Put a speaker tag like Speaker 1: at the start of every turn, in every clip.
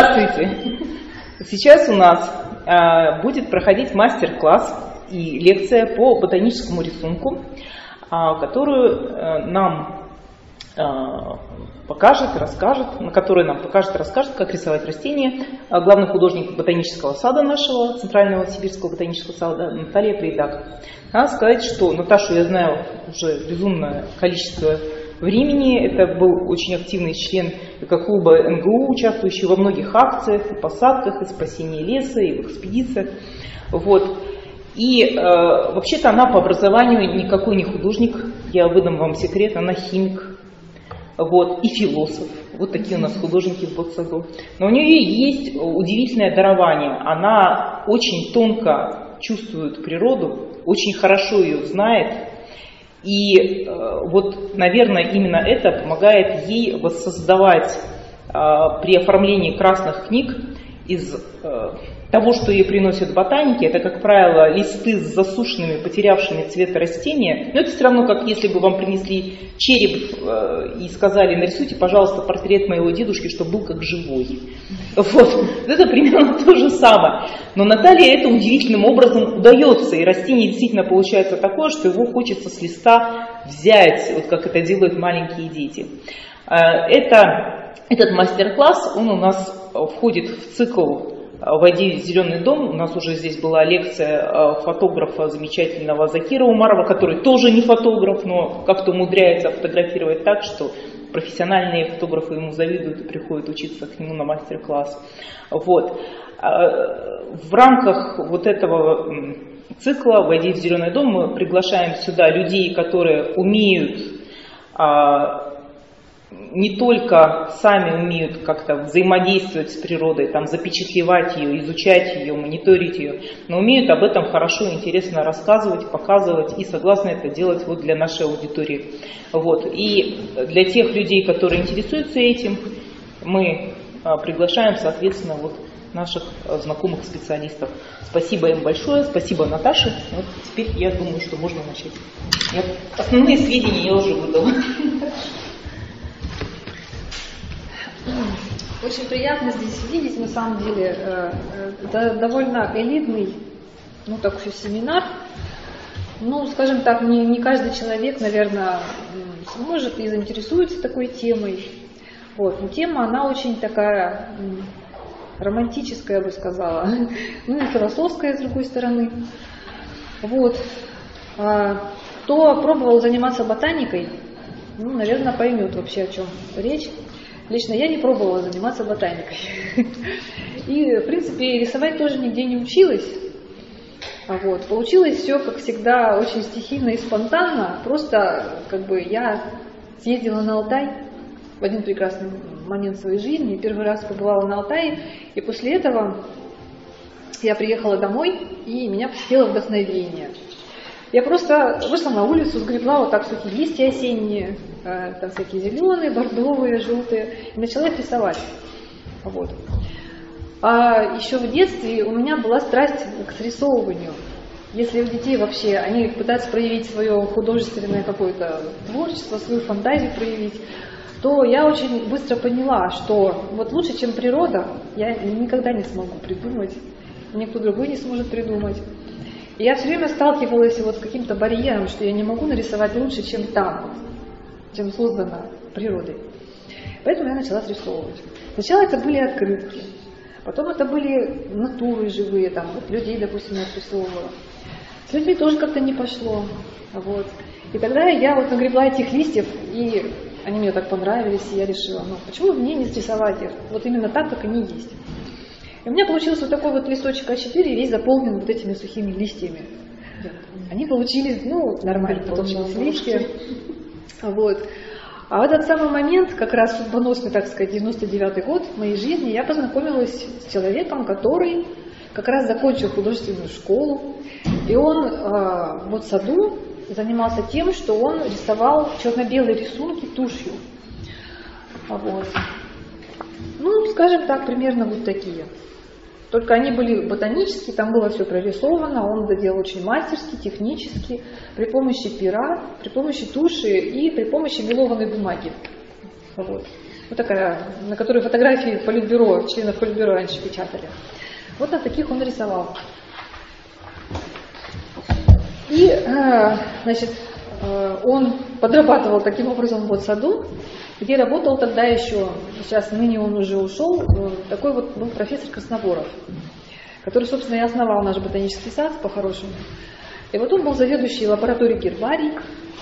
Speaker 1: Здравствуйте! Сейчас у нас а, будет проходить мастер-класс и лекция по ботаническому рисунку, а, которую а, нам покажет, расскажет, на которой нам покажет, расскажет, как рисовать растения. А, главный художник ботанического сада нашего, Центрального сибирского ботанического сада, Наталья Придак. Надо сказать, что Наташу я знаю уже безумное количество времени. Это был очень активный член экоклуба НГУ, участвующий во многих акциях, и посадках, и спасении леса, и в экспедициях. Вот. И э, вообще-то она по образованию никакой не художник, я выдам вам секрет, она химик, вот, и философ. Вот такие у нас художники в Ботсаду. Но у нее есть удивительное дарование. Она очень тонко чувствует природу, очень хорошо ее знает, и э, вот, наверное, именно это помогает ей воссоздавать э, при оформлении красных книг из э, того, что ей приносят ботаники, это, как правило, листы с засушенными, потерявшими цвет растения. Но это все равно, как если бы вам принесли череп э, и сказали, нарисуйте, пожалуйста, портрет моего дедушки, чтобы был как живой. Вот. Это примерно то же самое. Но Наталье это удивительным образом удается, и растение действительно получается такое, что его хочется с листа взять, вот как это делают маленькие дети. Э, это, этот мастер-класс, он у нас входит в цикл «Войди в зеленый дом». У нас уже здесь была лекция э, фотографа замечательного Закира Умарова, который тоже не фотограф, но как-то умудряется фотографировать так, что профессиональные фотографы ему завидуют и приходят учиться к нему на мастер-класс. Вот. А, в рамках вот этого цикла «Войди в зеленый дом» мы приглашаем сюда людей, которые умеют а, не только сами умеют как-то взаимодействовать с природой, там, запечатлевать ее, изучать ее, мониторить ее, но умеют об этом хорошо и интересно рассказывать, показывать и согласны это делать вот для нашей аудитории. Вот. И для тех людей, которые интересуются этим, мы а, приглашаем, соответственно, вот наших а, знакомых специалистов. Спасибо им большое, спасибо Наташе. Вот теперь я думаю, что можно начать. Я, основные сведения я уже выдала.
Speaker 2: Очень приятно здесь видеть, на самом деле, э, э, довольно элитный, ну, такой семинар. Ну, скажем так, не, не каждый человек, наверное, сможет и заинтересуется такой темой. Вот. Но тема, она очень такая романтическая, я бы сказала, ну и философская, с другой стороны. Вот. А, кто пробовал заниматься ботаникой, ну, наверное, поймет вообще, о чем речь. Лично я не пробовала заниматься ботаникой. И, в принципе, рисовать тоже нигде не училась. А вот. Получилось все, как всегда, очень стихийно и спонтанно. Просто как бы я съездила на Алтай в один прекрасный момент своей жизни, первый раз побывала на Алтае, и после этого я приехала домой, и меня посетило вдохновение. Я просто вышла на улицу, сгребла вот так сухие листья осенние, э, там всякие зеленые, бордовые, желтые, и начала их рисовать. Вот. А еще в детстве у меня была страсть к срисовыванию. Если у детей вообще, они пытаются проявить свое художественное какое-то творчество, свою фантазию проявить, то я очень быстро поняла, что вот лучше, чем природа, я никогда не смогу придумать, никто другой не сможет придумать. Я все время сталкивалась вот с каким-то барьером, что я не могу нарисовать лучше, чем там, чем создано природой. Поэтому я начала срисовывать. Сначала это были открытки, потом это были натуры живые, там, вот людей, допустим, я срисовывала. С людьми тоже как-то не пошло. Вот. И тогда я вот нагребла этих листьев, и они мне так понравились, и я решила, ну почему мне не срисовать их вот именно так, как они есть. И у меня получился вот такой вот листочек А4, весь заполнен вот этими сухими листьями. Они получились, ну, нормально получились листья. Вот. А в этот самый момент, как раз судьбоносный, так сказать, 99-й год в моей жизни, я познакомилась с человеком, который как раз закончил художественную школу. И он э, вот в саду занимался тем, что он рисовал черно-белые рисунки тушью. Вот. Ну, скажем так, примерно вот такие. Только они были ботанические, там было все прорисовано, он это очень мастерски, технически, при помощи пера, при помощи туши и при помощи мелованной бумаги. Вот. Вот такая, на которой фотографии политбюро, членов политбюро раньше печатали. Вот на таких он рисовал. И, э, значит, э, он подрабатывал таким образом в саду, где работал тогда еще, сейчас ныне он уже ушел, э, такой вот был профессор Красноборов, который, собственно, и основал наш ботанический сад по-хорошему. И вот он был заведующий лабораторией гербарий,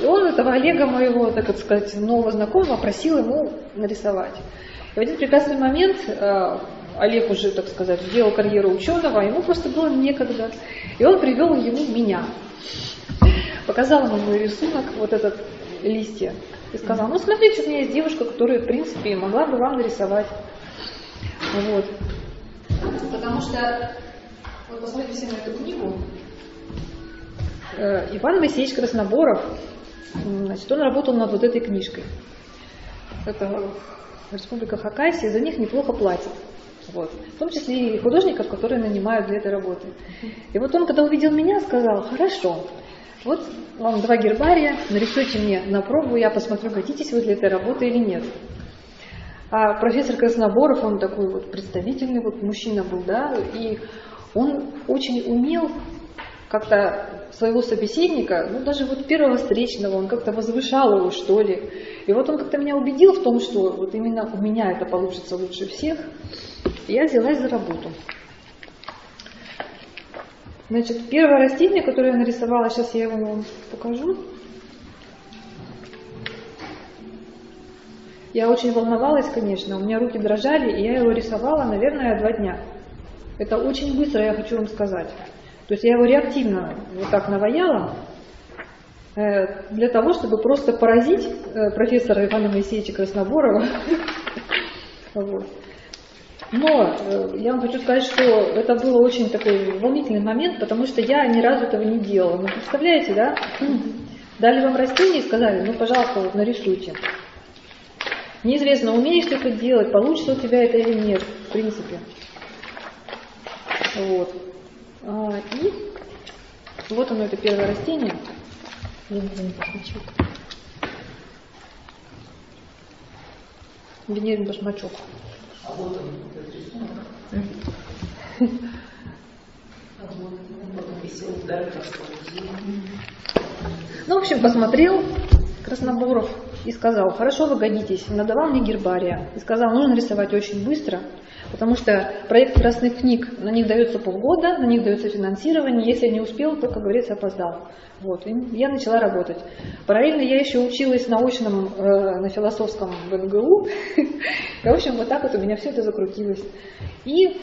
Speaker 2: и он этого Олега моего, так сказать, нового знакомого просил ему нарисовать. И в один прекрасный момент Олег уже, так сказать, сделал карьеру ученого, а ему просто было некогда. И он привел ему меня. Показал ему мой рисунок, вот этот листья, и сказал, ну смотрите, у меня есть девушка, которая, в принципе, могла бы вам нарисовать. Вот. Потому что, вот посмотрите на эту книгу, э, Иван Моисеевич Красноборов, значит, он работал над вот этой книжкой. Это Республика Хакасия, за них неплохо платят. Вот. В том числе и художников, которые нанимают для этой работы. И вот он, когда увидел меня, сказал, хорошо, вот вам два гербария, нарисуйте мне на пробу, я посмотрю, годитесь вы для этой работы или нет. А профессор Красноборов, он такой вот представительный вот мужчина был, да, и он очень умел как-то своего собеседника, ну даже вот первого встречного, он как-то возвышал его, что ли. И вот он как-то меня убедил в том, что вот именно у меня это получится лучше всех. Я взялась за работу. Значит, первое растение, которое я нарисовала, сейчас я его вам покажу. Я очень волновалась, конечно, у меня руки дрожали, и я его рисовала, наверное, два дня. Это очень быстро, я хочу вам сказать. То есть я его реактивно вот так наваяла, э, для того, чтобы просто поразить э, профессора Ивана Моисеевича Красноборова. Вот. Но э, я вам хочу сказать, что это был очень такой волнительный момент, потому что я ни разу этого не делала. Ну, представляете, да? Дали вам растение и сказали, ну, пожалуйста, вот нарисуйте. Неизвестно, умеешь ты это делать, получится у тебя это или нет, в принципе. Вот. А, и вот оно, это первое растение. Венерин башмачок. А вот он, этот рисунок. Ну, в общем, посмотрел Краснобуров и сказал, хорошо, вы годитесь. Надавал мне гербария и сказал, нужно рисовать очень быстро, потому что проект красных книг, на них дается полгода, на них дается финансирование, если не успел, то, как говорится, опоздал. Вот, и я начала работать. Параллельно я еще училась научном, э, на философском в МГУ. И, в общем, вот так вот у меня все это закрутилось. И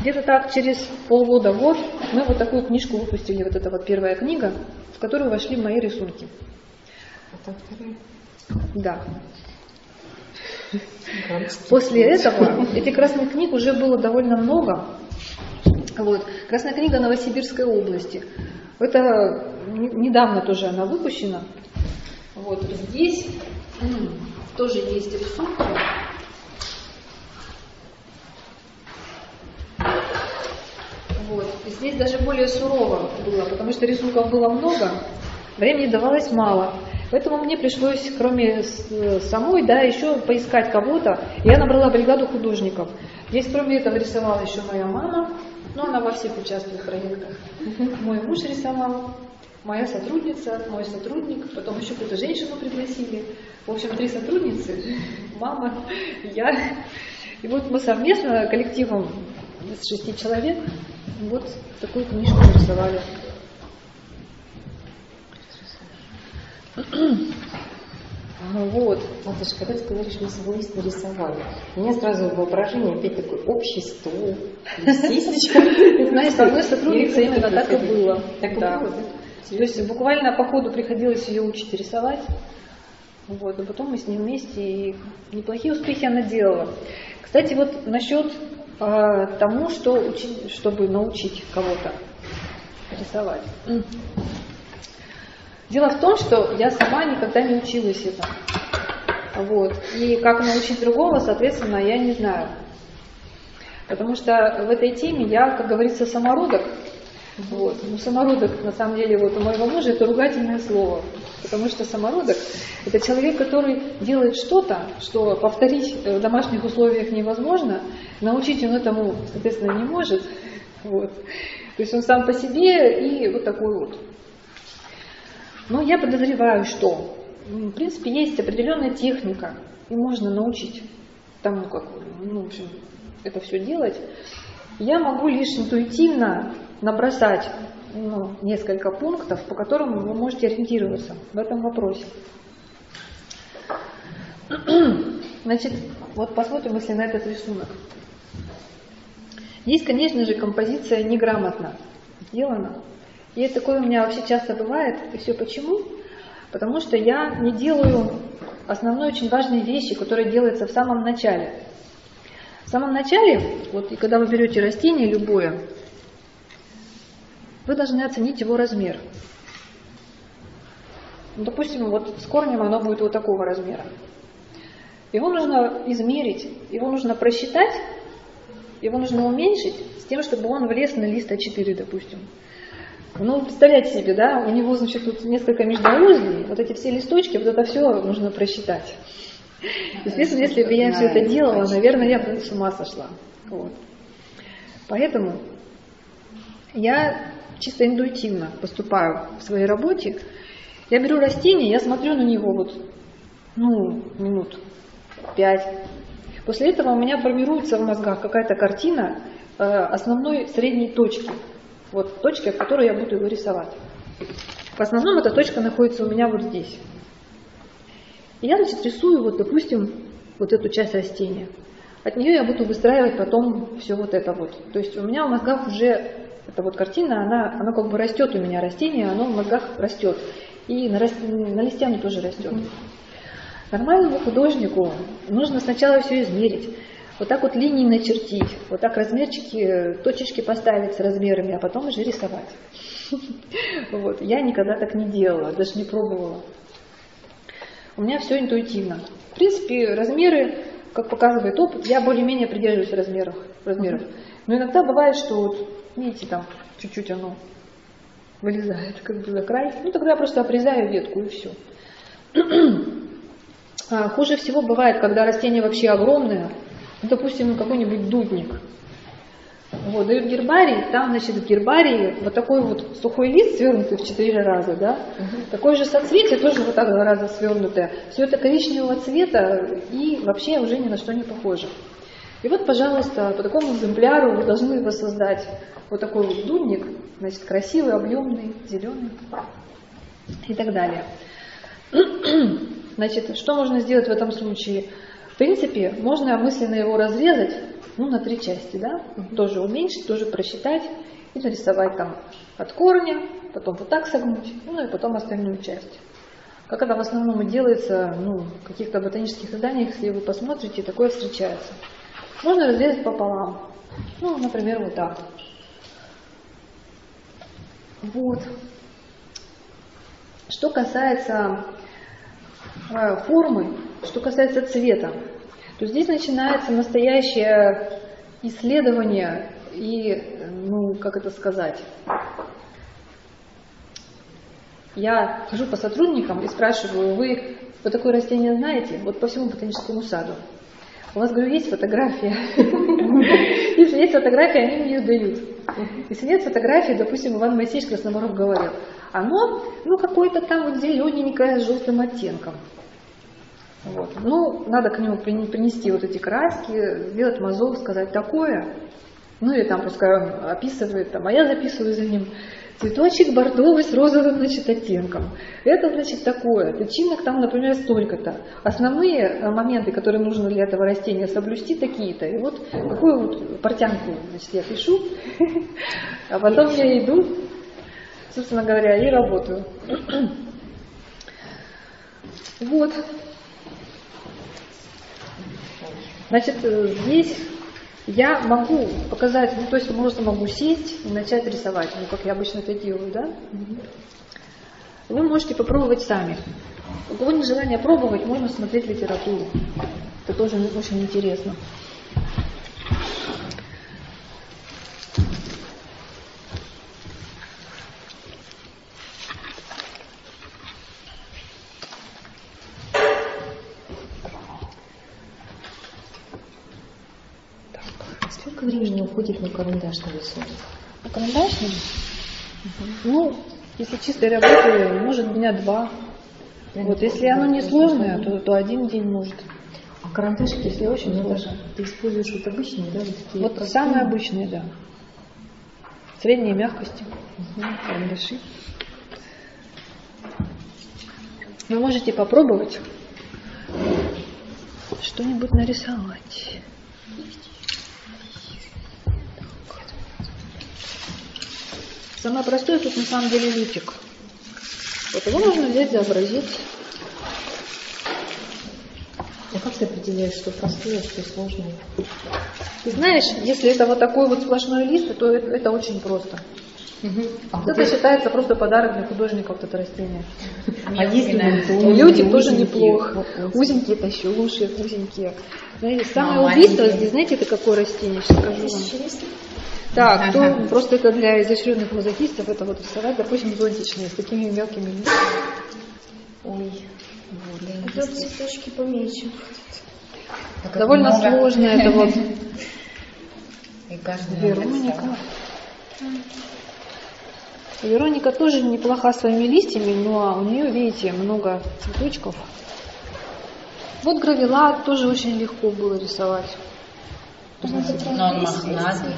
Speaker 2: где-то так через полгода-год мы вот такую книжку выпустили, вот эта вот первая книга, в которую вошли мои рисунки. Это вторая? Да. После этого этих красных книг уже было довольно много. Вот. Красная книга Новосибирской области. Это недавно тоже она выпущена. Вот здесь тоже есть рисунки. Вот. И здесь даже более сурово было, потому что рисунков было много, времени давалось мало. Поэтому мне пришлось, кроме самой, да, еще поискать кого-то. Я набрала бригаду художников. Здесь, кроме этого, рисовала еще моя мама, но она во всех участвует в проектах. Мой муж рисовал, моя сотрудница, мой сотрудник, потом еще какую-то женщину пригласили. В общем, три сотрудницы, мама, я. И вот мы совместно коллективом из шести человек вот такую книжку нарисовали.
Speaker 3: Вот, Наташа, когда ты говоришь, мы свойство рисовали, у меня сразу воображение опять такое общество,
Speaker 2: лисичка. Знаешь, со мной сотрудница именно так и было. Так да. было, То есть буквально по ходу приходилось ее учить рисовать. Вот, а потом мы с ней вместе, и неплохие успехи она делала. Кстати, вот насчет э, тому, что учить, чтобы научить кого-то рисовать. Дело в том, что я сама никогда не училась этому. Вот. И как научить другого, соответственно, я не знаю. Потому что в этой теме я, как говорится, самородок. Вот. Ну, самородок, на самом деле, вот у моего мужа это ругательное слово. Потому что самородок – это человек, который делает что-то, что повторить в домашних условиях невозможно, научить он этому, соответственно, не может. Вот. То есть он сам по себе и вот такой вот. Но я подозреваю, что, в принципе, есть определенная техника, и можно научить тому, как, ну, в общем, это все делать. Я могу лишь интуитивно набросать ну, несколько пунктов, по которым вы можете ориентироваться в этом вопросе. Значит, вот посмотрим, если на этот рисунок. Здесь, конечно же, композиция неграмотно сделана. И такое у меня вообще часто бывает. И все почему? Потому что я не делаю основной очень важные вещи, которые делаются в самом начале. В самом начале, вот и когда вы берете растение любое, вы должны оценить его размер. Ну, допустим, вот с корнем оно будет вот такого размера. Его нужно измерить, его нужно просчитать, его нужно уменьшить с тем, чтобы он влез на лист А4, допустим. Ну, представляете себе, да, у него, значит, тут несколько междоузлей, вот эти все листочки, вот это все нужно просчитать. Естественно, если бы я все это делала, наверное, я бы с ума сошла. Вот. Поэтому я чисто интуитивно поступаю в своей работе. Я беру растение, я смотрю на него вот, ну, минут пять. После этого у меня формируется в мозгах какая-то картина э, основной средней точки. Вот точки, от которой я буду его рисовать. В основном эта точка находится у меня вот здесь. И я, значит, рисую, вот, допустим, вот эту часть растения. От нее я буду выстраивать потом все вот это вот. То есть у меня в мозгах уже эта вот картина, она, она как бы растет у меня, растение, оно в мозгах растет. И на, на листе оно тоже растет. Нормальному художнику нужно сначала все измерить, вот так вот линии начертить, вот так размерчики, точечки поставить с размерами, а потом уже рисовать. Вот. Я никогда так не делала, даже не пробовала. У меня все интуитивно. В принципе, размеры, как показывает опыт, я более-менее придерживаюсь размеров. размеров. Но иногда бывает, что вот Видите, там чуть-чуть оно вылезает как бы за край. Ну, тогда я просто обрезаю ветку и все. А, хуже всего бывает, когда растение вообще огромное, допустим, ну, какой-нибудь дудник. Вот, дают гербарий, там, значит, в гербарии вот такой вот сухой лист, свернутый в четыре раза, да, угу. такое же соцветие, тоже вот так два раза свернутое. Все это коричневого цвета и вообще уже ни на что не похоже. И вот, пожалуйста, по такому экземпляру вы должны воссоздать вот такой вот дудник, значит, красивый, объемный, зеленый и так далее. Значит, что можно сделать в этом случае? В принципе, можно мысленно его разрезать, ну, на три части, да, тоже уменьшить, тоже просчитать и нарисовать там от корня, потом вот так согнуть, ну, и потом остальную часть. Как это в основном и делается, ну, в каких-то ботанических изданиях, если вы посмотрите, такое встречается. Можно разрезать пополам. Ну, например, вот так. Вот. Что касается э, формы, что касается цвета, то здесь начинается настоящее исследование и, ну, как это сказать, я хожу по сотрудникам и спрашиваю, вы вот такое растение знаете? Вот по всему ботаническому саду. У вас, говорю, есть фотография? Если есть фотография, они мне ее дают. Если нет фотографии, допустим, Иван Моисеевич Красноморов говорил, оно, ну, какое-то там вот зелененькое с желтым оттенком. Вот. Ну, надо к нему принести вот эти краски, сделать мазок, сказать такое. Ну, или там пускай он описывает, там, а я записываю за ним Цветочек бордовый с розовым, значит, оттенком. Это, значит, такое. Тычинок там, например, столько-то. Основные э, моменты, которые нужно для этого растения соблюсти, такие-то. И вот такую вот портянку, значит, я пишу, а потом я иду, собственно говоря, и работаю. Вот. Значит, э, здесь я могу показать, ну, то есть просто могу сесть и начать рисовать, ну, как я обычно это делаю, да? Вы можете попробовать сами. У кого нет желания пробовать, можно смотреть литературу. Это тоже очень интересно.
Speaker 3: Сколько времени уходит на карандашный рисунок?
Speaker 2: На карандашный? Ну, если чистой работы, может дня два. Вот, если оно не сложное, то, то один день может.
Speaker 3: А карандашики,
Speaker 2: Если очень
Speaker 3: ну,
Speaker 2: сложно.
Speaker 3: Ты используешь вот обычные, да, вот такие
Speaker 2: Вот
Speaker 3: простые?
Speaker 2: самые обычные, да. Средней мягкости. Карандаши. Вы можете попробовать что-нибудь нарисовать. Самое простое тут на самом деле лютик. Вот его можно взять за образец.
Speaker 3: А как ты определяешь, что простые, а что сложные?
Speaker 2: Ты знаешь, если это вот такой вот сплошной лист, то это, это очень просто.
Speaker 3: А,
Speaker 2: Вот
Speaker 3: вот
Speaker 2: это считается просто подарок для художника вот это растение.
Speaker 3: а если
Speaker 2: И Лютик тоже неплох. Узенькие это еще лучше, узенькие. Знаете, самое
Speaker 3: А
Speaker 2: убийство здесь, знаете, это какое растение, сейчас скажу вам. Да, кто,
Speaker 3: Ага.
Speaker 2: просто это для изощренных мазохистов, это вот рисовать, допустим, зонтичные, с такими мелкими листьями.
Speaker 3: Ой, вот, да,
Speaker 4: Тут цветочки поменьше.
Speaker 3: Так
Speaker 2: Довольно
Speaker 3: много.
Speaker 2: сложно это вот.
Speaker 3: И каждый
Speaker 2: Вероника. Вероника тоже неплоха своими листьями, но у нее, видите, много цветочков. Вот гравилат тоже очень легко было рисовать.
Speaker 3: Но он мохнатый.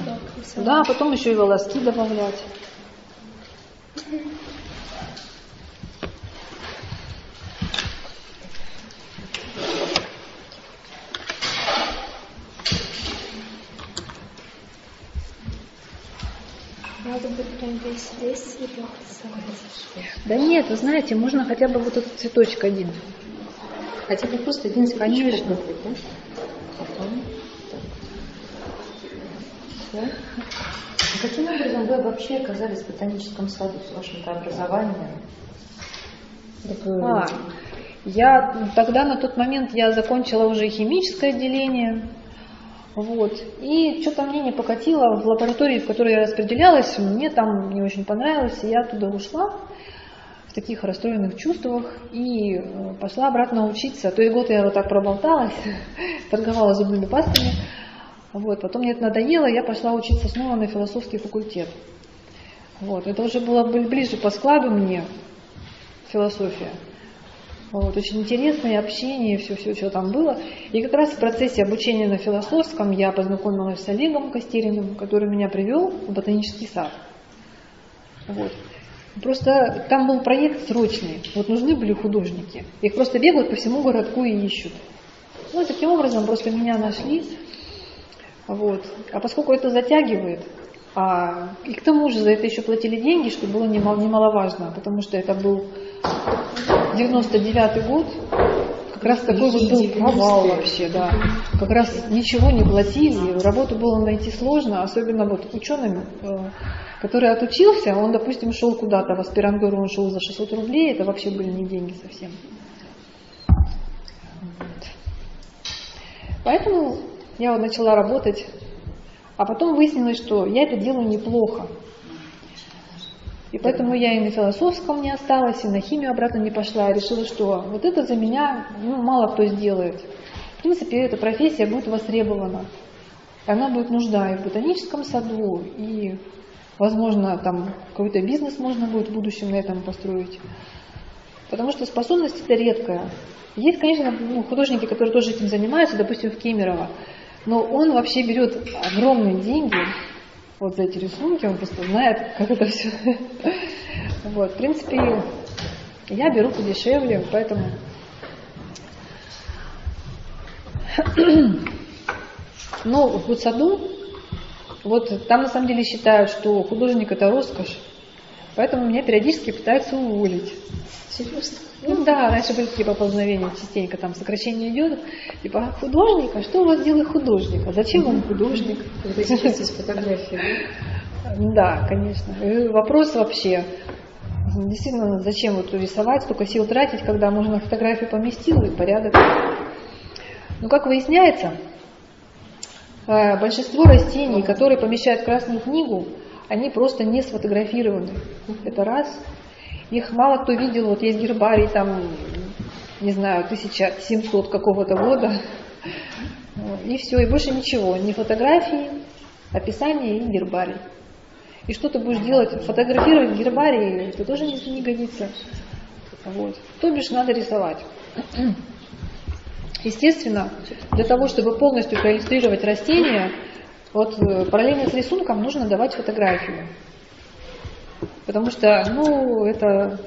Speaker 2: Да, потом еще и волоски добавлять.
Speaker 4: Надо будет прям весь лес цветок рисовать.
Speaker 2: Да нет, вы знаете, можно хотя бы вот этот цветочек один.
Speaker 3: Хотя бы просто один цветочек
Speaker 2: Конечно.
Speaker 3: да? Всё. А каким образом вы вообще оказались в ботаническом саду с вашим-то образованием?
Speaker 2: А, я тогда на тот момент я закончила уже химическое отделение. Вот. И что-то мне не покатило в лаборатории, в которой я распределялась, мне там не очень понравилось, и я оттуда ушла в таких расстроенных чувствах и э, пошла обратно учиться. То есть год я вот так проболталась, торговала зубными пастами. Вот. Потом мне это надоело, я пошла учиться снова на философский факультет. Вот. Это уже было бли- ближе по складу мне, философия. Вот, очень интересное общение, все, все, что там было. И как раз в процессе обучения на философском я познакомилась с Олегом Костериным, который меня привел в ботанический сад. Вот. Просто там был проект срочный, вот нужны были художники. Их просто бегают по всему городку и ищут. Ну и таким образом просто меня нашли. Вот. А поскольку это затягивает, а, и к тому же за это еще платили деньги, что было немало, немаловажно, потому что это был 99 год, как раз такой вот был провал вообще, да. Как раз ничего не платили, работу было найти сложно, особенно вот ученым, э, который отучился, он, допустим, шел куда-то в аспирантуру, он шел за 600 рублей, это вообще были не деньги совсем. Поэтому я вот начала работать, а потом выяснилось, что я это делаю неплохо. И поэтому я и на философском не осталась, и на химию обратно не пошла. Я решила, что вот это за меня ну, мало кто сделает. В принципе, эта профессия будет востребована. Она будет нужна и в ботаническом саду, и, возможно, там какой-то бизнес можно будет в будущем на этом построить. Потому что способность это редкая. Есть, конечно, ну, художники, которые тоже этим занимаются, допустим, в Кемерово. Но он вообще берет огромные деньги вот за эти рисунки, он просто знает, как это все. Вот, в принципе, я беру подешевле, поэтому... Ну, в Гудсаду, вот там на самом деле считают, что художник это роскошь, поэтому меня периодически пытаются уволить.
Speaker 3: Серьезно?
Speaker 2: Ну да, раньше были такие поползновения, частенько там сокращение идет, типа «А художник, а что у вас делает художник, а зачем вам художник?
Speaker 3: Сейчас с фотографией, да?
Speaker 2: Конечно. Вопрос вообще, действительно, зачем вот рисовать, столько сил тратить, когда можно фотографию поместил и порядок. Ну, как выясняется, э, большинство растений, которые помещают в Красную книгу, они просто не сфотографированы. Это раз. Их мало кто видел, вот есть гербарий там, не знаю, 1700 какого-то года. И все, и больше ничего. Ни фотографии, описание и гербарий. И что ты будешь делать? Фотографировать гербарий, это тоже не, не годится. Вот. То бишь надо рисовать. Естественно, для того, чтобы полностью проиллюстрировать растение, вот э, параллельно с рисунком нужно давать фотографию. Потому что, ну, это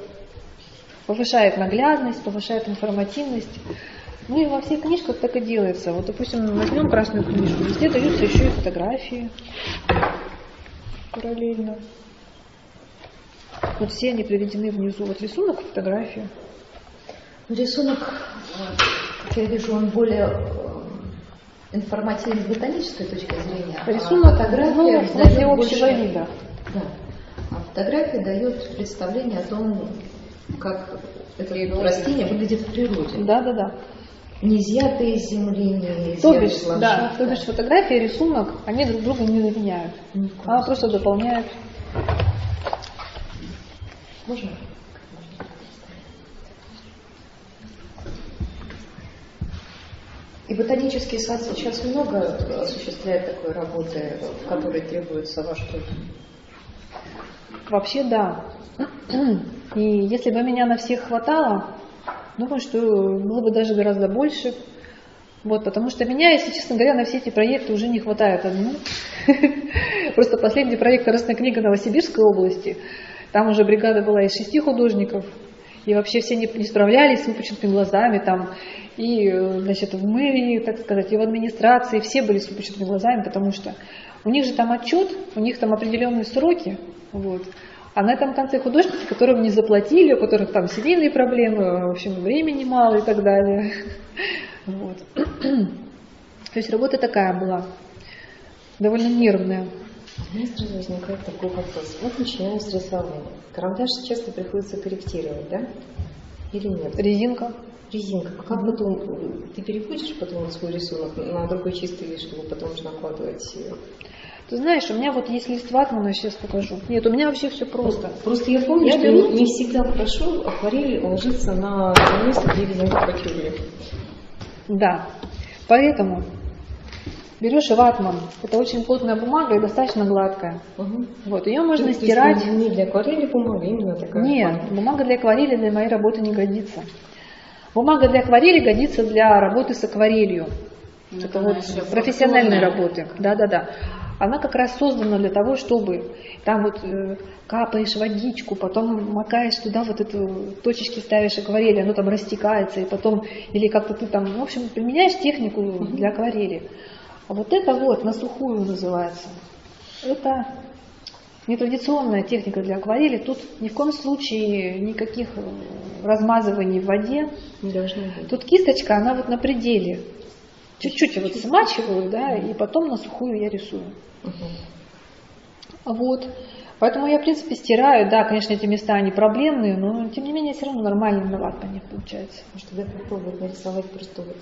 Speaker 2: повышает наглядность, повышает информативность. Ну и во всех книжках так и делается. Вот, допустим, возьмем красную книжку, везде даются еще и фотографии параллельно. Вот все они приведены внизу. Вот рисунок, фотография.
Speaker 5: Рисунок, как я вижу, он более э, информативен с ботанической точки зрения.
Speaker 2: Рисунок,
Speaker 5: а фотография
Speaker 2: ну, в смысле
Speaker 5: дает
Speaker 2: общего
Speaker 5: больше-
Speaker 2: вида.
Speaker 5: Да. А фотография дает представление о том, как это растение выглядит в природе.
Speaker 2: Да, да, да.
Speaker 5: Не изъятые из земли, не изъятые
Speaker 2: То бишь,
Speaker 5: из
Speaker 2: да, то бишь фотография и рисунок, они друг друга не заменяют. Она просто дополняет.
Speaker 5: Можно? И ботанический сад сейчас много осуществляет такой работы, в которой требуется ваш труд.
Speaker 2: Вообще да. И если бы меня на всех хватало, думаю, что было бы даже гораздо больше. Вот, потому что меня, если честно говоря, на все эти проекты уже не хватает одну. Просто последний проект «Красная книга Новосибирской области», там уже бригада была из шести художников, и вообще все не, не справлялись с выпученными глазами, там, и, э, значит, в мэрии, так сказать, и в администрации, все были с выпученными глазами, потому что у них же там отчет, у них там определенные сроки, вот, а на этом конце художники, которым не заплатили, у которых там семейные проблемы, в общем, времени мало и так далее. Вот. То есть работа такая была, довольно нервная.
Speaker 3: У меня сразу возникает такой вопрос. Вот начинаем с рисования. Карандаш часто приходится корректировать, да? Или нет?
Speaker 2: Резинка.
Speaker 3: Резинка. Как потом, ты переводишь потом свой рисунок на другой чистый лист, чтобы потом уже накладывать
Speaker 2: Ты знаешь, у меня вот есть лист ватмана, сейчас покажу. Нет, у меня вообще все просто.
Speaker 3: Просто я помню,
Speaker 2: Я
Speaker 3: что
Speaker 2: беру-
Speaker 3: не всегда хорошо акварель ложится на то место, где резинка потюрили.
Speaker 2: Да. Поэтому берешь ватман. Это очень плотная бумага и достаточно гладкая. Вот, ее можно
Speaker 3: То есть
Speaker 2: стирать.
Speaker 3: Не для акварели бумага, именно такая.
Speaker 2: Нет, бумага для акварели для моей работы не годится. Бумага для акварели годится для работы с акварелью. Это вот профессиональной работы. Да, да, да. Она как раз создана для того, чтобы там вот э, капаешь водичку, потом макаешь туда вот эту точечки ставишь акварели, оно там растекается, и потом, или как-то ты там, в общем, применяешь технику для акварели. А вот это вот на сухую называется. Это нетрадиционная техника для акварели. Тут ни в коем случае никаких э, размазываний в воде.
Speaker 3: Не должно быть.
Speaker 2: Тут кисточка, она вот на пределе. Чуть-чуть вот смачиваю, да, и потом на сухую я рисую. Вот. Поэтому я, в принципе, стираю. Да, конечно, эти места, они проблемные, но, тем не менее, все равно нормально на ватмане получается.
Speaker 3: Может, тогда попробовать нарисовать просто вот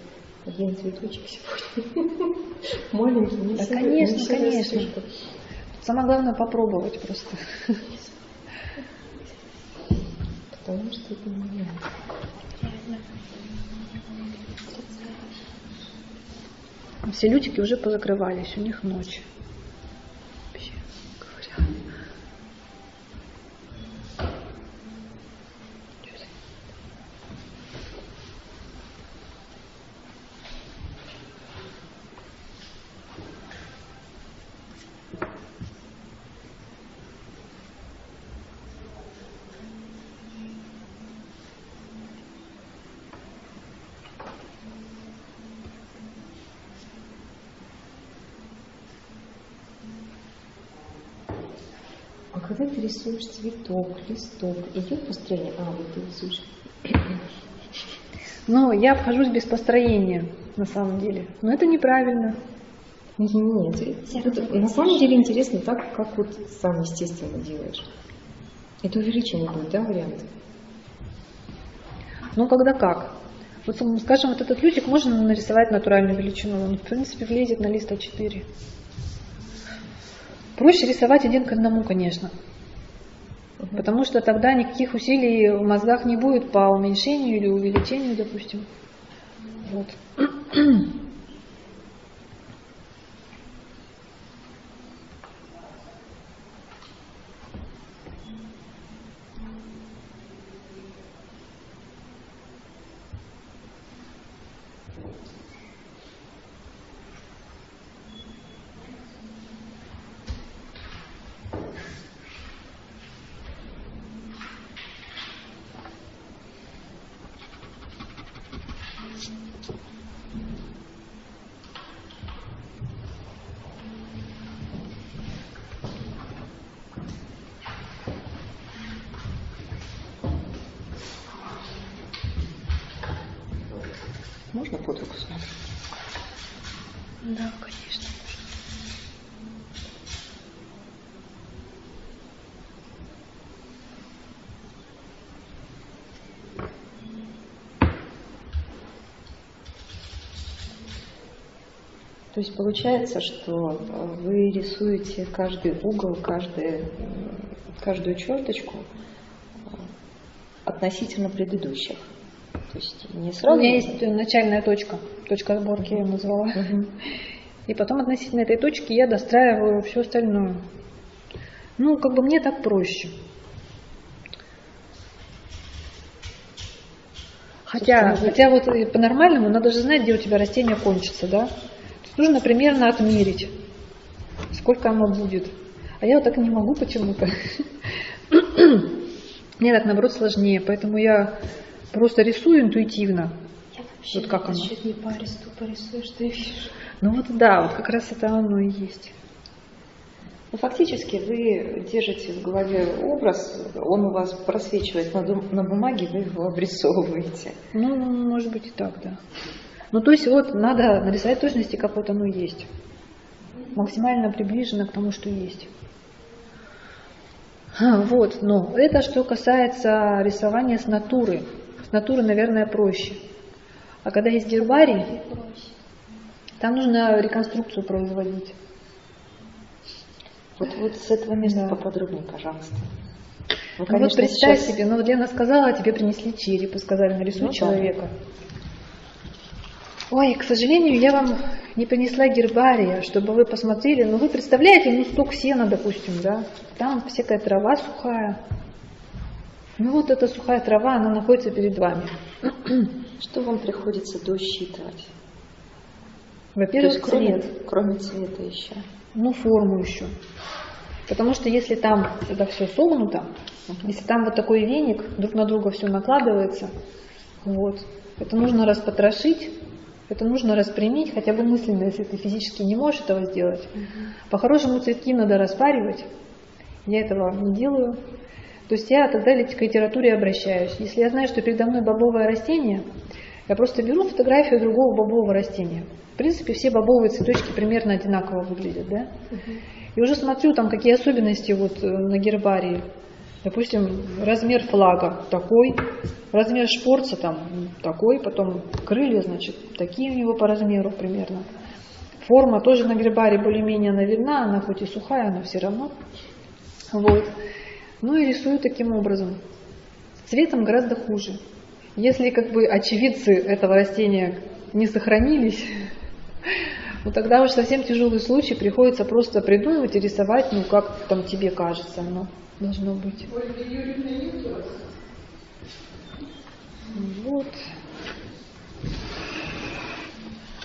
Speaker 3: один цветочек сегодня. Маленький, не
Speaker 2: Да, конечно, конечно. Самое главное попробовать просто.
Speaker 3: Потому что это не я.
Speaker 2: Все лютики уже позакрывались, у них ночь. Вообще говоря.
Speaker 3: Когда ты рисуешь цветок, листок, идет построение? А, вот ты рисуешь.
Speaker 2: Но я обхожусь без построения, на самом деле. Но это неправильно.
Speaker 3: Нет, это на самом деле интересно так, как вот сам естественно делаешь. Это увеличение будет, да, вариант?
Speaker 2: Ну, когда как. Вот, скажем, вот этот лютик можно нарисовать натуральную величину. Он, в принципе, влезет на лист А4. Проще рисовать один к одному, конечно. Потому что тогда никаких усилий в мозгах не будет по уменьшению или увеличению, допустим. Вот.
Speaker 1: Можно под руку смотреть?
Speaker 2: Да, конечно.
Speaker 3: То есть получается, что э, вы рисуете каждый угол, каждый, каждую черточку э, относительно предыдущих. То есть не сразу.
Speaker 2: У меня есть начальная точка, точка сборки я назвала.
Speaker 3: Мгм.
Speaker 2: И потом относительно этой точки я достраиваю все остальное. Ну, как бы мне так проще. Хотя, хотя вот по-нормальному надо же знать, где у тебя растение кончится, да? Нужно примерно отмерить, сколько оно будет. А я вот так не могу почему-то. Мне так, наоборот, сложнее. Поэтому я просто рисую интуитивно.
Speaker 4: Я вообще
Speaker 2: Вот как оно?
Speaker 4: чуть не по аресту что я вижу.
Speaker 2: Ну вот да, вот как раз это оно и есть.
Speaker 3: Ну, фактически вы держите в голове образ, он у вас просвечивает на, дум- на бумаге, вы его обрисовываете.
Speaker 2: Ну, может быть и так, да. Ну, то есть вот надо нарисовать точности, как вот оно есть. Максимально приближено к тому, что есть. А, Вот, но это что касается рисования с натуры. С натуры, наверное, проще. А когда есть гербарий, там нужно реконструкцию производить.
Speaker 3: Вот, вот с этого места
Speaker 2: Да.
Speaker 3: поподробнее, пожалуйста. Вы,
Speaker 2: Ну вот
Speaker 3: конечно,
Speaker 2: представь
Speaker 3: сейчас-
Speaker 2: себе, ну вот Лена сказала, тебе принесли череп и сказали, нарисуй
Speaker 3: Ну да.
Speaker 2: Ой, к сожалению, я вам не принесла гербария, чтобы вы посмотрели. Ну вы представляете, ну сток сена, допустим, да? Там всякая трава сухая. Ну вот эта сухая трава, она находится перед вами.
Speaker 3: Что вам приходится досчитывать?
Speaker 2: Во-первых,
Speaker 3: кроме,
Speaker 2: цвет,
Speaker 3: кроме цвета еще.
Speaker 2: ну форму еще. Потому что если там это все согнуто, если там вот такой веник, друг на друга все накладывается, вот, это нужно распотрошить, это нужно распрямить, хотя бы мысленно, если ты физически не можешь этого сделать. По-хорошему цветки надо распаривать. Я этого не делаю. То есть я тогда к литературе обращаюсь. Если я знаю, что передо мной бобовое растение, я просто беру фотографию другого бобового растения. В принципе, все бобовые цветочки примерно одинаково выглядят, да? И уже смотрю, там какие особенности вот э, на гербарии. Допустим, размер флага такой, размер шпорца там такой, потом крылья, значит, такие у него по размеру примерно. Форма тоже на гербаре более-менее она видна, она хоть и сухая, но все равно. Вот. Ну и рисую таким образом. Цветом гораздо хуже. Если как бы очевидцы этого растения не сохранились, ну тогда уж совсем тяжелый случай, приходится просто придумывать и рисовать, ну как там тебе кажется, оно должно быть. Вот.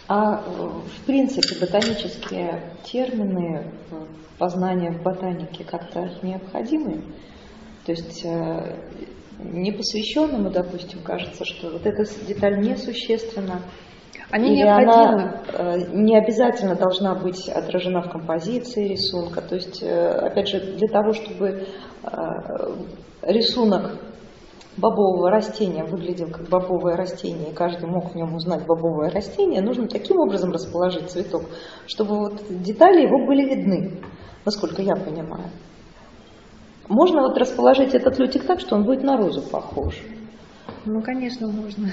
Speaker 3: А в принципе ботанические термины э, познания в ботанике как-то необходимы? То есть э, непосвященному, допустим, кажется, что вот эта деталь несущественна,
Speaker 2: Они
Speaker 3: или
Speaker 2: необходимы.
Speaker 3: она э, не обязательно должна быть отражена в композиции рисунка. То есть, э, опять же, для того, чтобы э, рисунок бобового растения выглядел как бобовое растение, и каждый мог в нем узнать бобовое растение, нужно таким образом расположить цветок, чтобы вот детали его были видны, насколько я понимаю. Можно вот расположить этот лютик так, что он будет на розу похож.
Speaker 2: Ну, конечно, можно.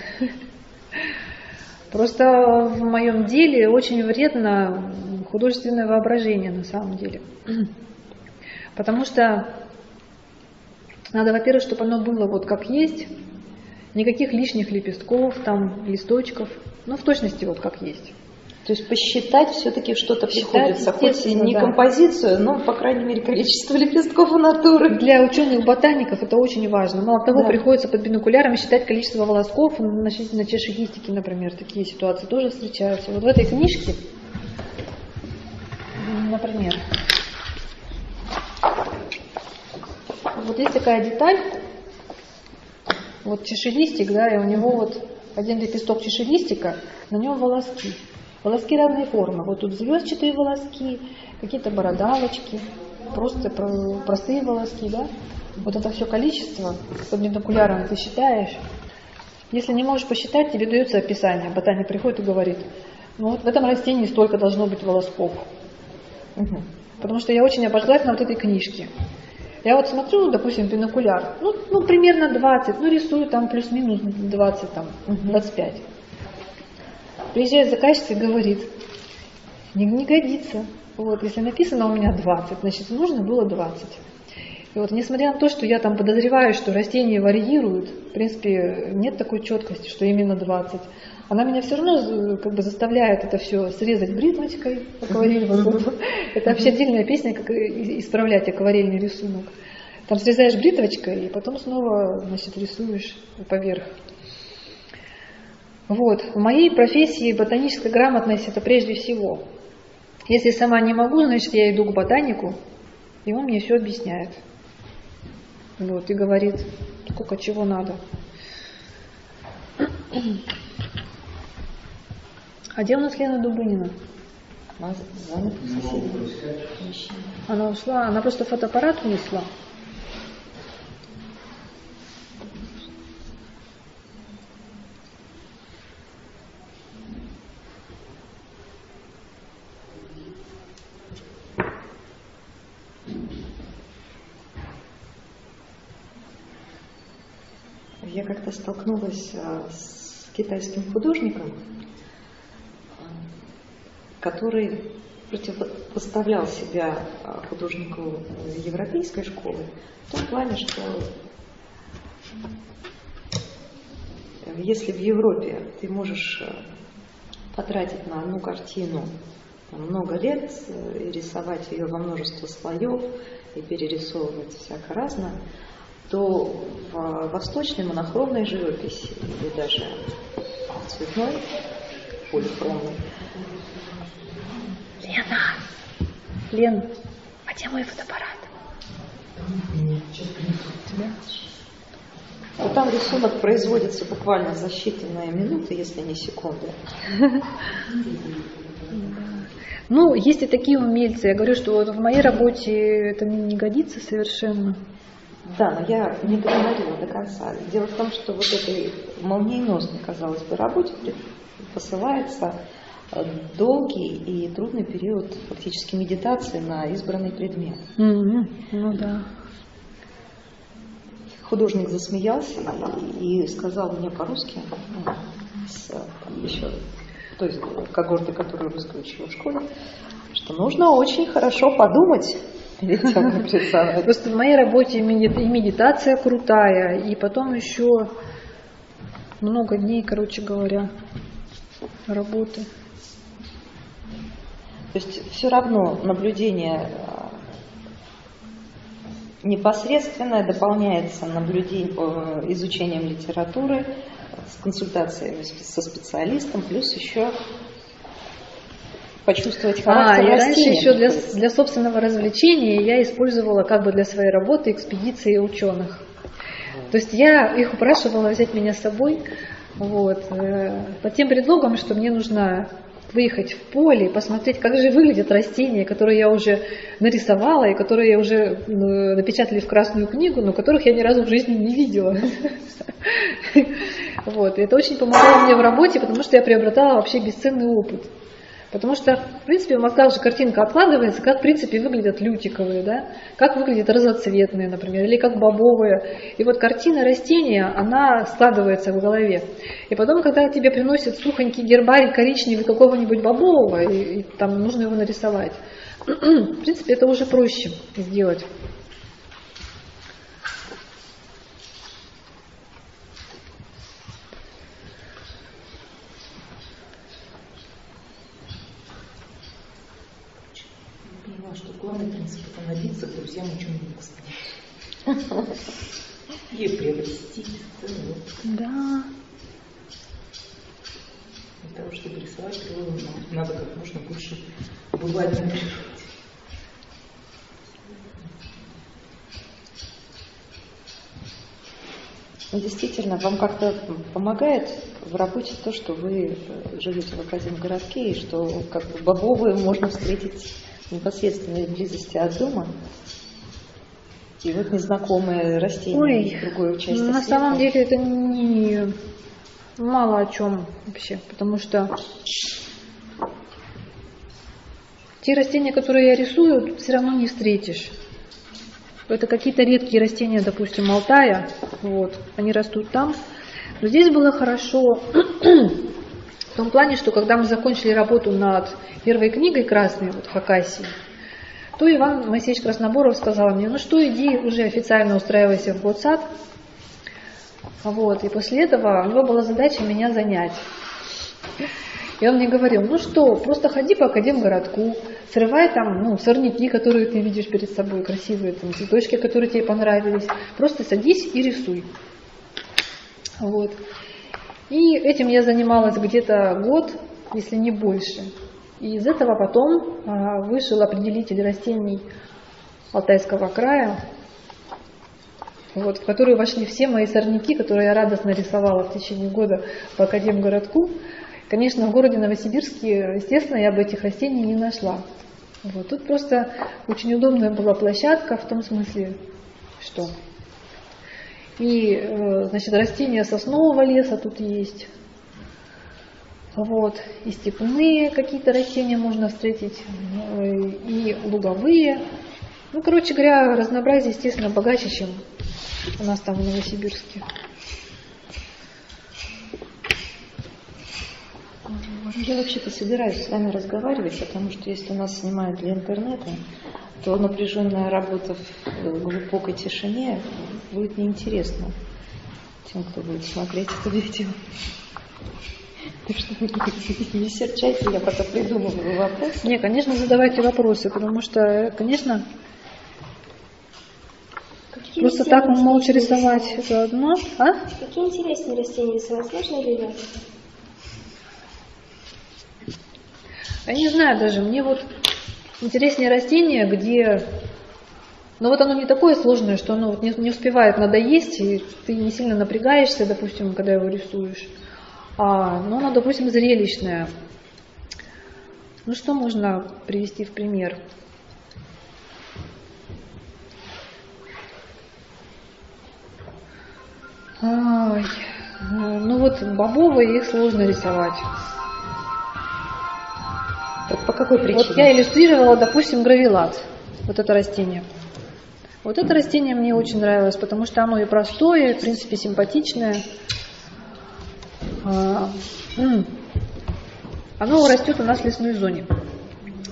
Speaker 2: Просто в моем деле очень вредно художественное воображение на самом деле. Потому что надо, во-первых, чтобы оно было вот как есть, никаких лишних лепестков, там, листочков, ну, в точности вот как есть.
Speaker 3: То есть посчитать все-таки что-то приходится, хоть и не
Speaker 2: да.
Speaker 3: композицию, но, по крайней мере, количество лепестков у натуры.
Speaker 2: Для ученых-ботаников это очень важно. Мало того,
Speaker 3: Да.
Speaker 2: приходится под бинокуляром считать количество волосков относительно чешуистики, например. Такие ситуации тоже встречаются. Вот в этой книжке, например, вот есть такая деталь, вот чешуистик, да, и у него вот один лепесток чешелистика, на нем волоски. Волоски разной формы. Вот тут звездчатые волоски, какие-то бородавочки, просто простые волоски, да? Вот это все количество под бинокуляром ты считаешь. Если не можешь посчитать, тебе дается описание. Ботаник приходит и говорит, ну вот в этом растении столько должно быть волосков. Угу. Потому что я очень обожглась на вот этой книжке. Я вот смотрю, допустим, бинокуляр, ну, ну примерно 20, ну рисую там плюс-минус 20, там, 25. Приезжает заказчик и говорит, не, не годится. Вот, если написано у меня 20, значит нужно было 20. И вот несмотря на то, что я там подозреваю, что растения варьируют, в принципе, нет такой четкости, что именно 20, она меня все равно как бы заставляет это все срезать бритвочкой, акварель. Это вообще отдельная песня, как исправлять акварельный рисунок. Там срезаешь бритвочкой, и потом снова, значит, рисуешь поверх. Вот. В моей профессии ботаническая грамотность это прежде всего. Если сама не могу, значит, я иду к ботанику, и он мне все объясняет. Вот, и говорит, сколько чего надо. А где у нас Лена Дубынина? Она ушла, она просто фотоаппарат унесла.
Speaker 3: Я как-то столкнулась а, с китайским художником, который противопоставлял себя а, художнику европейской школы в том плане, что если в Европе ты можешь потратить на одну картину много лет и рисовать ее во множество слоев и перерисовывать всяко разно, то в восточной монохромной живописи или даже цветной, полихромной.
Speaker 2: Лена! Лен, а где мой фотоаппарат?
Speaker 3: Тебя? То там рисунок производится буквально за считанные минуты, если не секунды.
Speaker 2: Ну, есть и такие умельцы. Я говорю, что вот в моей работе это не годится совершенно.
Speaker 3: Да, но я не договорила до конца. Дело в том, что вот этой молниеносной, казалось бы, работе посылается э, долгий и трудный период фактически медитации на избранный предмет.
Speaker 2: Mm-hmm. Ну да.
Speaker 3: Художник засмеялся и, и сказал мне по-русски, ну, с там, еще той когорты, которую русскую учила в школе, что нужно очень хорошо подумать
Speaker 2: Просто в моей работе и медитация крутая, и потом еще много дней, короче говоря, работы.
Speaker 3: То есть все равно наблюдение э, непосредственное дополняется наблюдением, э, изучением литературы, с консультацией со специалистом, плюс еще почувствовать характер
Speaker 2: а, и раньше еще для, для собственного развлечения я использовала как бы для своей работы экспедиции ученых. То есть я их упрашивала взять меня с собой, вот, э, под тем предлогом, что мне нужно выехать в поле, посмотреть, как же выглядят растения, которые я уже нарисовала и которые я уже ну, напечатали в красную книгу, но которых я ни разу в жизни не видела. Вот. Это очень помогло мне в работе, потому что я приобретала вообще бесценный опыт. Потому что, в принципе, в мозгах же картинка откладывается, как, в принципе, выглядят лютиковые, да? как выглядят разоцветные, например, или как бобовые. И вот картина растения, она складывается в голове. И потом, когда тебе приносят сухонький гербарий коричневый какого-нибудь бобового, и, и там нужно его нарисовать, в принципе, это уже проще сделать.
Speaker 1: Главный принцип – это набиться друзьям ученым И приобрести
Speaker 2: Да.
Speaker 1: Для того, чтобы рисовать природу, надо как можно больше бывать на природе.
Speaker 3: Но действительно, вам как-то помогает в работе то, что вы э, живете в Академгородке, и что как бы бобовые можно встретить непосредственной близости от дома. И вот незнакомые растения
Speaker 2: Ой,
Speaker 3: другой части
Speaker 2: на
Speaker 3: света.
Speaker 2: самом деле это не мало о чем вообще, потому что те растения, которые я рисую, все равно не встретишь. Это какие-то редкие растения, допустим, Алтая, вот, они растут там. Но здесь было хорошо в том плане, что когда мы закончили работу над первой книгой «Красной» вот, Хакасии, то Иван Моисеевич Красноборов сказал мне, ну что, иди уже официально устраивайся в Ботсад. Вот, и после этого у него была задача меня занять. И он мне говорил, ну что, просто ходи по Академгородку, срывай там, ну, сорняки, которые ты видишь перед собой, красивые там цветочки, которые тебе понравились. Просто садись и рисуй. Вот. И этим я занималась где-то год, если не больше. И из этого потом а, вышел определитель растений Алтайского края, вот, в который вошли все мои сорняки, которые я радостно рисовала в течение года по Академгородку. Конечно, в городе Новосибирске, естественно, я бы этих растений не нашла. Вот. Тут просто очень удобная была площадка в том смысле, что и, э, значит, растения соснового леса тут есть, вот, и степные какие-то растения можно встретить, и луговые. Ну, короче говоря, разнообразие, естественно, богаче, чем у нас там в Новосибирске.
Speaker 3: Я вообще-то собираюсь с вами разговаривать, потому что если нас снимают для интернета, то напряженная работа в глубокой тишине будет неинтересна тем, кто будет смотреть это видео. Так что не серчайте, я пока придумываю вопрос.
Speaker 2: Не, конечно, задавайте вопросы, потому что, конечно,
Speaker 4: Какие
Speaker 2: просто так молча
Speaker 4: рисовать?
Speaker 2: это одно. А?
Speaker 4: Какие интересные растения рисовать? Можно или нет?
Speaker 2: Я не знаю даже, мне вот интереснее растение, где... Но вот оно не такое сложное, что оно вот не, не успевает надоесть, и ты не сильно напрягаешься, допустим, когда его рисуешь. А, но оно, допустим, зрелищное. Ну что можно привести в пример? Ай, ну вот бобовые их сложно рисовать.
Speaker 3: По какой причине?
Speaker 2: Вот я иллюстрировала, допустим, гравилат, вот это растение. Вот это растение мне очень нравилось, потому что оно и простое, и, в принципе, симпатичное. А. Оно растет у нас в лесной зоне.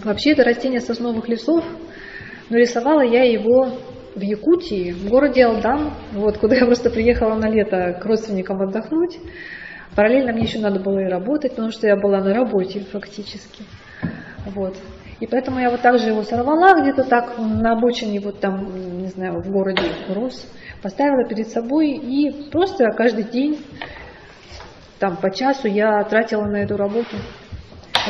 Speaker 2: Вообще это растение сосновых лесов, но рисовала я его в Якутии, в городе Алдан, вот, куда я просто приехала на лето к родственникам отдохнуть. Параллельно мне еще надо было и работать, потому что я была на работе фактически. Вот. И поэтому я вот так же его сорвала где-то так на обочине, вот там, не знаю, в городе рос, поставила перед собой и просто каждый день, там по часу я тратила на эту работу.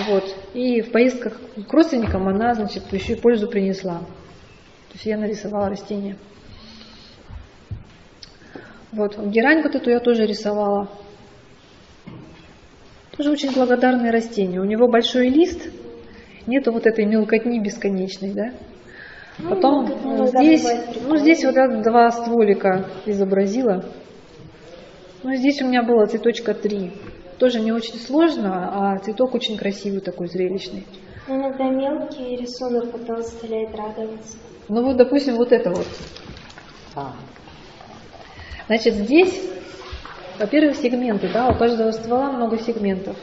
Speaker 2: Вот. И в поездках к родственникам она, значит, еще и пользу принесла. То есть я нарисовала растение. Вот. Герань вот эту я тоже рисовала. Тоже очень благодарное растение. У него большой лист, нету вот этой мелкотни бесконечной, да. Потом
Speaker 4: мелкотня иногда
Speaker 2: здесь, ну здесь вот я два стволика изобразила. Ну здесь у меня было цветочка три. Тоже не очень сложно, а цветок очень красивый такой, зрелищный.
Speaker 4: Но иногда мелкий рисунок потом заставляет радоваться.
Speaker 2: Ну вот, допустим, вот это вот.
Speaker 3: А,
Speaker 2: Значит, здесь, во-первых, сегменты, да, у каждого ствола много сегментов.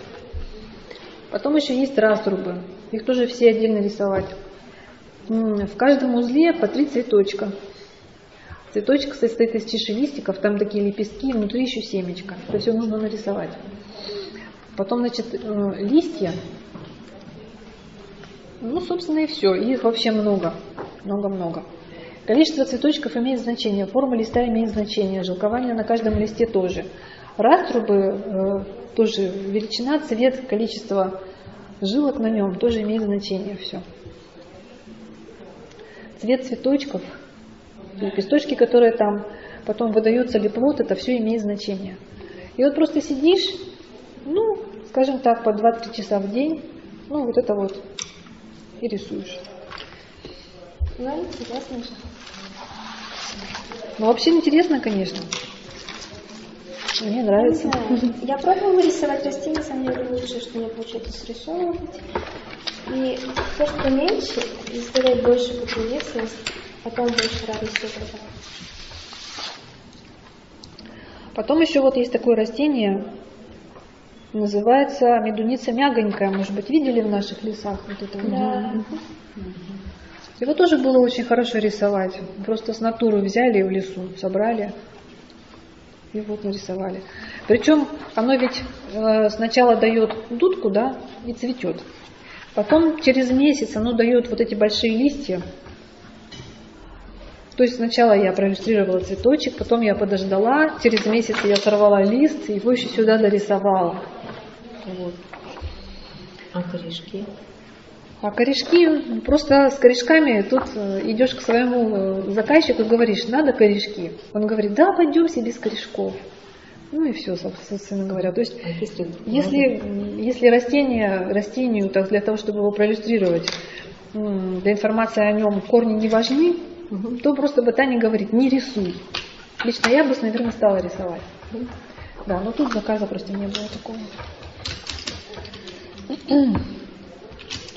Speaker 2: Потом еще есть раструбы, их тоже все отдельно рисовать. В каждом узле по три цветочка. Цветочек состоит из чаши листиков, там такие лепестки, внутри еще семечко. Это все нужно нарисовать. Потом, значит, э, листья. Ну, собственно, и все. Их вообще много. Много-много. Количество цветочков имеет значение, форма листа имеет значение, жилкование на каждом листе тоже. Раструбы э, тоже величина, цвет, количество жилок на нем тоже имеет значение все. Цвет цветочков, лепесточки, которые там потом выдается ли плод, это все имеет значение. И вот просто сидишь, ну, скажем так, по 2-3 часа в день, ну, вот это вот, и рисуешь.
Speaker 4: Интересно же.
Speaker 2: Ну, вообще интересно, конечно. Мне
Speaker 4: Не
Speaker 2: нравится.
Speaker 4: Я пробовала рисовать растения, на самом деле лучше, что мне получается срисовывать. И то, что меньше, заставляет больше ответственность, потом больше радости этого.
Speaker 2: Потом еще вот есть такое растение, называется медуница мягонькая, может быть, видели в наших лесах вот это?
Speaker 4: Да.
Speaker 2: Его тоже было очень хорошо рисовать. Просто с натуры взяли в лесу, собрали и вот нарисовали. Причем оно ведь э, сначала дает дудку, да, и цветет. Потом через месяц оно дает вот эти большие листья. То есть сначала я проиллюстрировала цветочек, потом я подождала, через месяц я сорвала лист и его еще сюда дорисовала. Вот.
Speaker 3: А корешки?
Speaker 2: А корешки, просто с корешками тут э, идешь к своему э, заказчику и говоришь, надо корешки. Он говорит, да, пойдемте без корешков. Ну и все, собственно говоря. То есть,
Speaker 3: А если,
Speaker 2: если, растение, растению, так, для того, чтобы его проиллюстрировать, для информации о нем корни не важны, то просто ботаник говорит, не рисуй. Лично я бы, наверное, стала рисовать. Да, но тут заказа просто не было такого.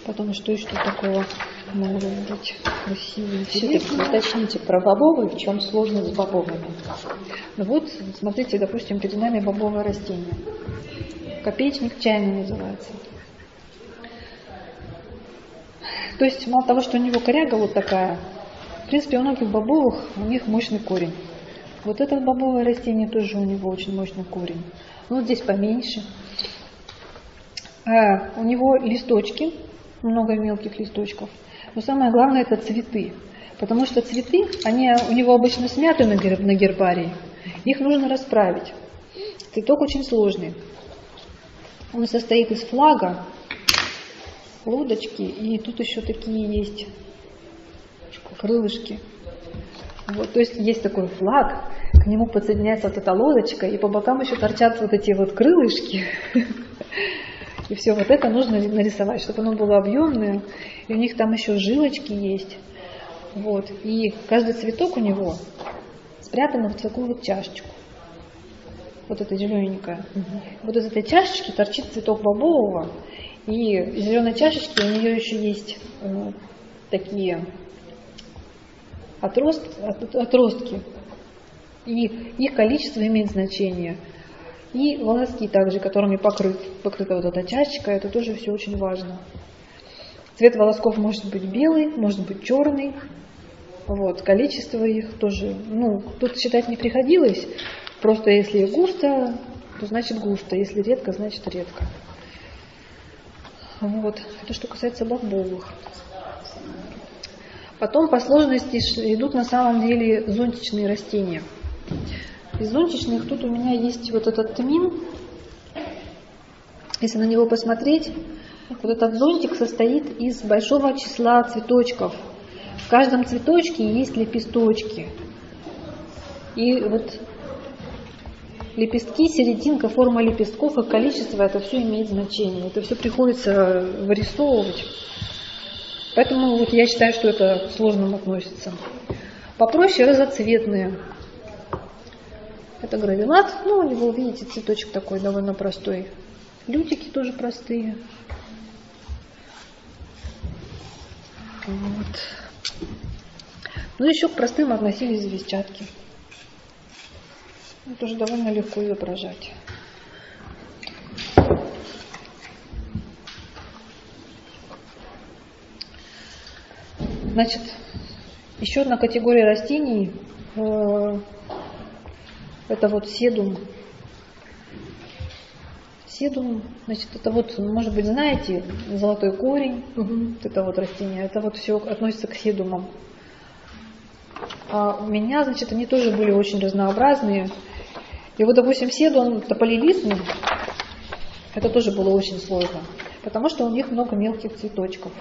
Speaker 2: Потом что еще такого могло быть красивого,
Speaker 3: Все-таки
Speaker 2: интересного?
Speaker 3: уточните про бобовые, в чем сложность с бобовыми.
Speaker 2: Ну вот, смотрите, допустим, перед нами бобовое растение. Копеечник чайный называется. То есть, мало того, что у него коряга вот такая, в принципе, у многих бобовых у них мощный корень. Вот это бобовое растение тоже у него очень мощный корень. Ну, вот здесь поменьше. А, у него листочки, много мелких листочков. Но самое главное это цветы. Потому что цветы, они у него обычно смяты на, гер- на гербарии. Их нужно расправить. Цветок очень сложный. Он состоит из флага, лодочки, и тут еще такие есть крылышки. Вот, то есть есть такой флаг, к нему подсоединяется вот эта лодочка, и по бокам еще торчат вот эти вот крылышки. И все вот это нужно нарисовать, чтобы оно было объемное. И у них там еще жилочки есть. Вот. И каждый цветок у него спрятан в такую вот чашечку. Вот эта зелененькая. Вот из этой чашечки торчит цветок бобового. И из зеленой чашечки у нее еще есть э, такие отрост, от- отростки. И их количество имеет значение. И волоски также, которыми покрыт, покрыта вот эта чашечка, это тоже все очень важно. Цвет волосков может быть белый, может быть черный. Вот, количество их тоже, ну, тут считать не приходилось. Просто если густо, то значит густо, если редко, значит редко. Вот, это что касается бобовых. Потом по сложности идут на самом деле зонтичные растения. Из зонтичных тут у меня есть вот этот тмин. Если на него посмотреть, вот этот зонтик состоит из большого числа цветочков. В каждом цветочке есть лепесточки. И вот лепестки, серединка, форма лепестков и количество, это все имеет значение. Это все приходится вырисовывать. Поэтому вот я считаю, что это к сложным относится. Попроще разоцветные. Это гравилат. Ну, у него, видите, цветочек такой довольно простой. Лютики тоже простые. Вот. Ну, еще к простым относились звездчатки. Это уже довольно легко изображать. Значит, еще одна категория растений э, это вот седум. Седум, значит, это вот, может быть, знаете, золотой корень, вот это вот растение, это вот все относится к седумам. А у меня, значит, они тоже были очень разнообразные. И вот, допустим, седум тополилистный, это тоже было очень сложно, потому что у них много мелких цветочков.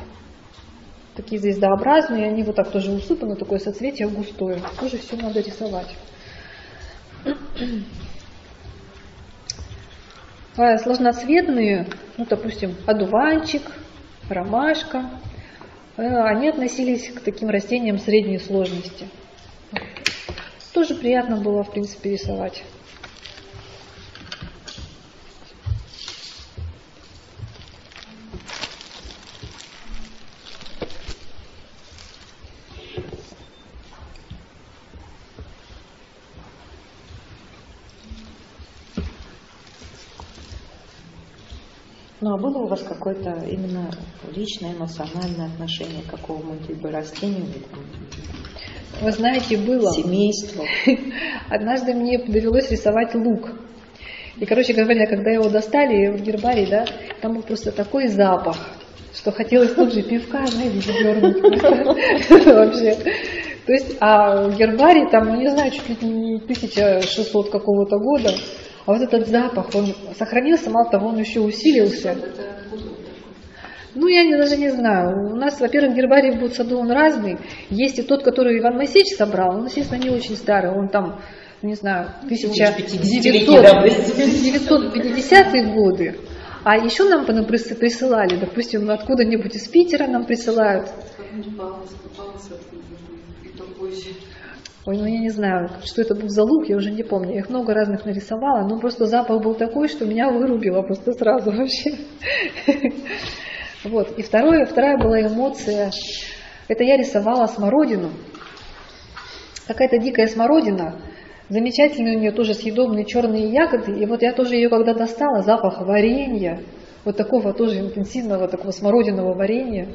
Speaker 2: Такие звездообразные, они вот так тоже усыпаны, такое соцветие густое. Тоже все надо рисовать. А Сложноцветные, ну, допустим, одуванчик, ромашка, э, они относились к таким растениям средней сложности. Тоже приятно было, в принципе, рисовать.
Speaker 3: Ну а было у вас какое-то именно личное, эмоциональное отношение к какому-либо растению,
Speaker 2: Вы знаете, было.
Speaker 3: семейству?
Speaker 2: Однажды мне довелось рисовать лук. И, короче говоря, когда его достали в гербарий, да, там был просто такой запах, что хотелось тут же пивка, знаете, дернуть вообще. То есть, а в гербарий там, ну не знаю, чуть ли не 1600 какого-то года, а вот этот запах, он сохранился, мало того, он еще усилился. Ну, я не, даже не знаю. У нас, во-первых, гербарий в Будсаду он разный. Есть и тот, который Иван Моисеевич собрал, он, естественно, не очень старый. Он там, не знаю, 1950-е годы. А еще нам присылали, допустим, откуда-нибудь из Питера нам присылают. Ой, ну я не знаю, что это был за лук, я уже не помню. Я их много разных нарисовала, но просто запах был такой, что меня вырубило просто сразу вообще. Вот. И второе, вторая была эмоция. Это я рисовала смородину. Какая-то дикая смородина. Замечательные у нее тоже съедобные черные ягоды. И вот я тоже ее когда достала, запах варенья, вот такого тоже интенсивного, такого смородиного варенья.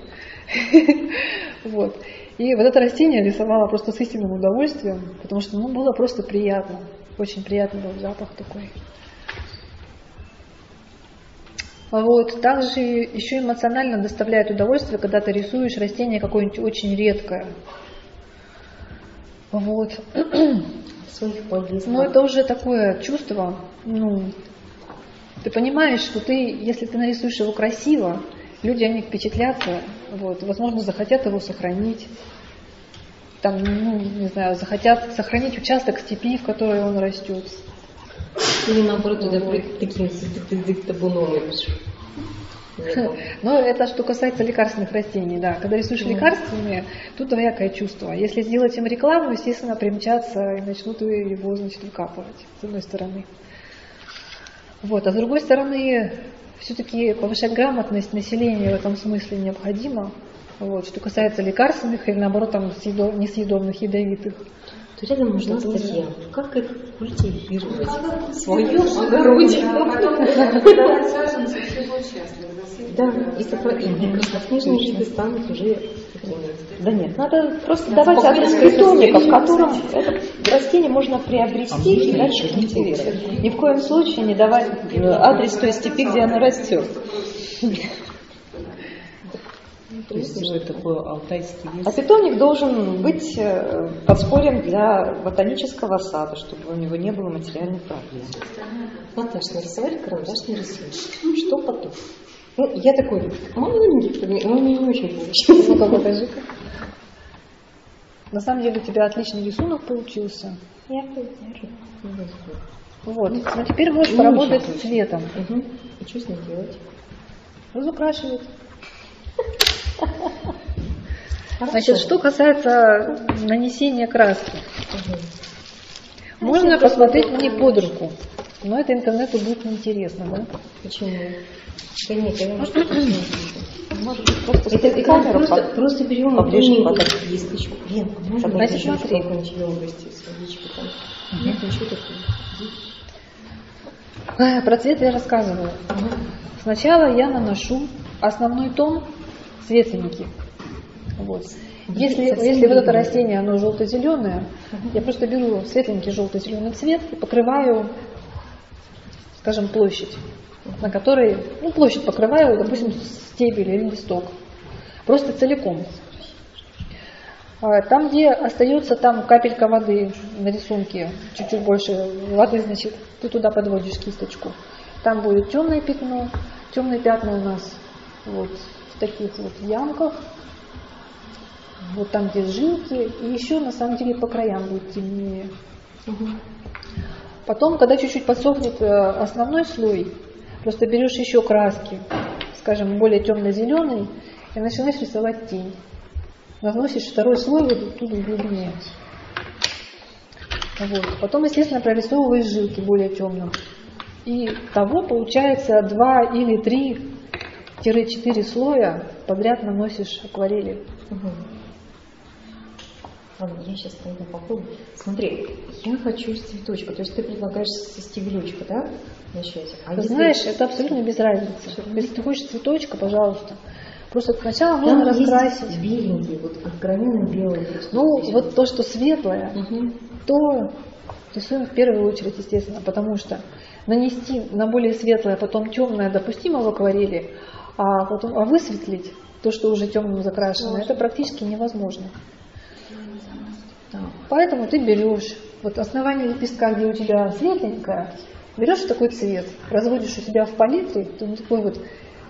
Speaker 2: Вот. И вот это растение рисовала просто с истинным удовольствием, потому что ну, было просто приятно. Очень приятный был запах такой. А Вот. Также еще эмоционально доставляет удовольствие, когда ты рисуешь растение какое-нибудь очень редкое. Вот.
Speaker 5: Своих близких.
Speaker 2: Но это уже такое чувство, ну, ты понимаешь, что ты, если ты нарисуешь его красиво, люди, они впечатлятся, вот, возможно, захотят его сохранить, там, ну, не знаю, захотят сохранить участок степи, в которой он растет.
Speaker 6: Или наоборот, туда будет таким табуном
Speaker 2: Но это что касается лекарственных растений, да. Когда рисуешь лекарственные, тут двоякое чувство. Если сделать им рекламу, естественно, примчатся и начнут его, значит, выкапывать, с одной стороны. Вот. А с другой стороны, все-таки повышать грамотность населения в этом смысле необходимо. Вот. Что касается лекарственных или наоборот там съедо- несъедобных, ядовитых.
Speaker 6: То рядом нужна статья. Как их культивировать в своем огороде? Да, и сопро- и краснокнижные виды станут уже.
Speaker 3: Да нет, надо просто давать адрес питомника, в котором это растение можно приобрести и дальше культивировать. Ни в коем случае не давать э, адрес той степи, где она растет.
Speaker 1: То есть сделать такой алтайский лес.
Speaker 3: А питомник должен быть э, подспорьем для ботанического сада, чтобы у него не было материальных проблем.
Speaker 6: Наташа, нарисовали карандашный рисунок. Что потом? Ну, я такой маленький, но у меня не очень получилось.
Speaker 2: Ну-ка, покажи-ка. На самом деле у тебя отличный рисунок получился.
Speaker 4: Я поддерживаю.
Speaker 2: Вот. Но теперь можешь
Speaker 6: Ну,
Speaker 2: поработать с цветом.
Speaker 6: Угу. И что с ней делать?
Speaker 2: Разукрашивать. Значит, что касается нанесения краски. Можно посмотреть мне под руку, но это интернету будет неинтересно, да?
Speaker 6: Почему? Да нет, я вижу.
Speaker 3: Может быть, просто
Speaker 6: Это, это
Speaker 3: камеру
Speaker 6: просто,
Speaker 3: под-
Speaker 6: просто берем
Speaker 3: поближе
Speaker 6: тоненькую
Speaker 3: подать.
Speaker 6: кисточку. Лен, можно я
Speaker 2: смотри.
Speaker 6: смотри. какую-нибудь емкость, водичку там? Нет, ничего такого.
Speaker 2: Про цвет я рассказываю. Сначала я наношу основной тон светленький. Вот. Если,
Speaker 6: Совсем
Speaker 2: если вот это растение, оно желто-зеленое, я просто беру светленький желто-зеленый цвет и покрываю, скажем, площадь, на которой, ну, площадь покрываю, допустим, стебель или листок. Просто целиком. А Там, где остается там капелька воды на рисунке, чуть-чуть больше воды, значит, ты туда подводишь кисточку. Там будет темное пятно, темные пятна у нас вот в таких вот ямках, вот там, где жилки, и еще на самом деле по краям будет темнее. Потом, когда чуть-чуть подсохнет э, основной слой, просто берешь еще краски, скажем, более темно-зеленый, и начинаешь рисовать тень. Наносишь второй слой вот тут в глубине. Вот. Потом, естественно, прорисовываешь жилки более темным. И того получается два или три-четыре слоя подряд наносишь акварели.
Speaker 5: Угу. Ладно, я сейчас тогда попробую. Смотри, я хочу с цветочка. То есть ты предлагаешь со стебелечка, да, начать?
Speaker 2: А ты если... знаешь, это абсолютно без разницы. Если ты хочешь цветочка, пожалуйста. Просто сначала нужно Там раскрасить.
Speaker 5: Есть беленький, вот откровенно белый.
Speaker 2: Ну, здесь. вот то, что светлое, угу. то рисуем в первую очередь, естественно, потому что нанести на более светлое, потом темное допустимо в акварели, а потом а высветлить то, что уже темным закрашено, это практически невозможно. Поэтому ты берешь вот основание лепестка, где у тебя светленькое, берешь такой цвет, разводишь у себя в палитре, то такой вот,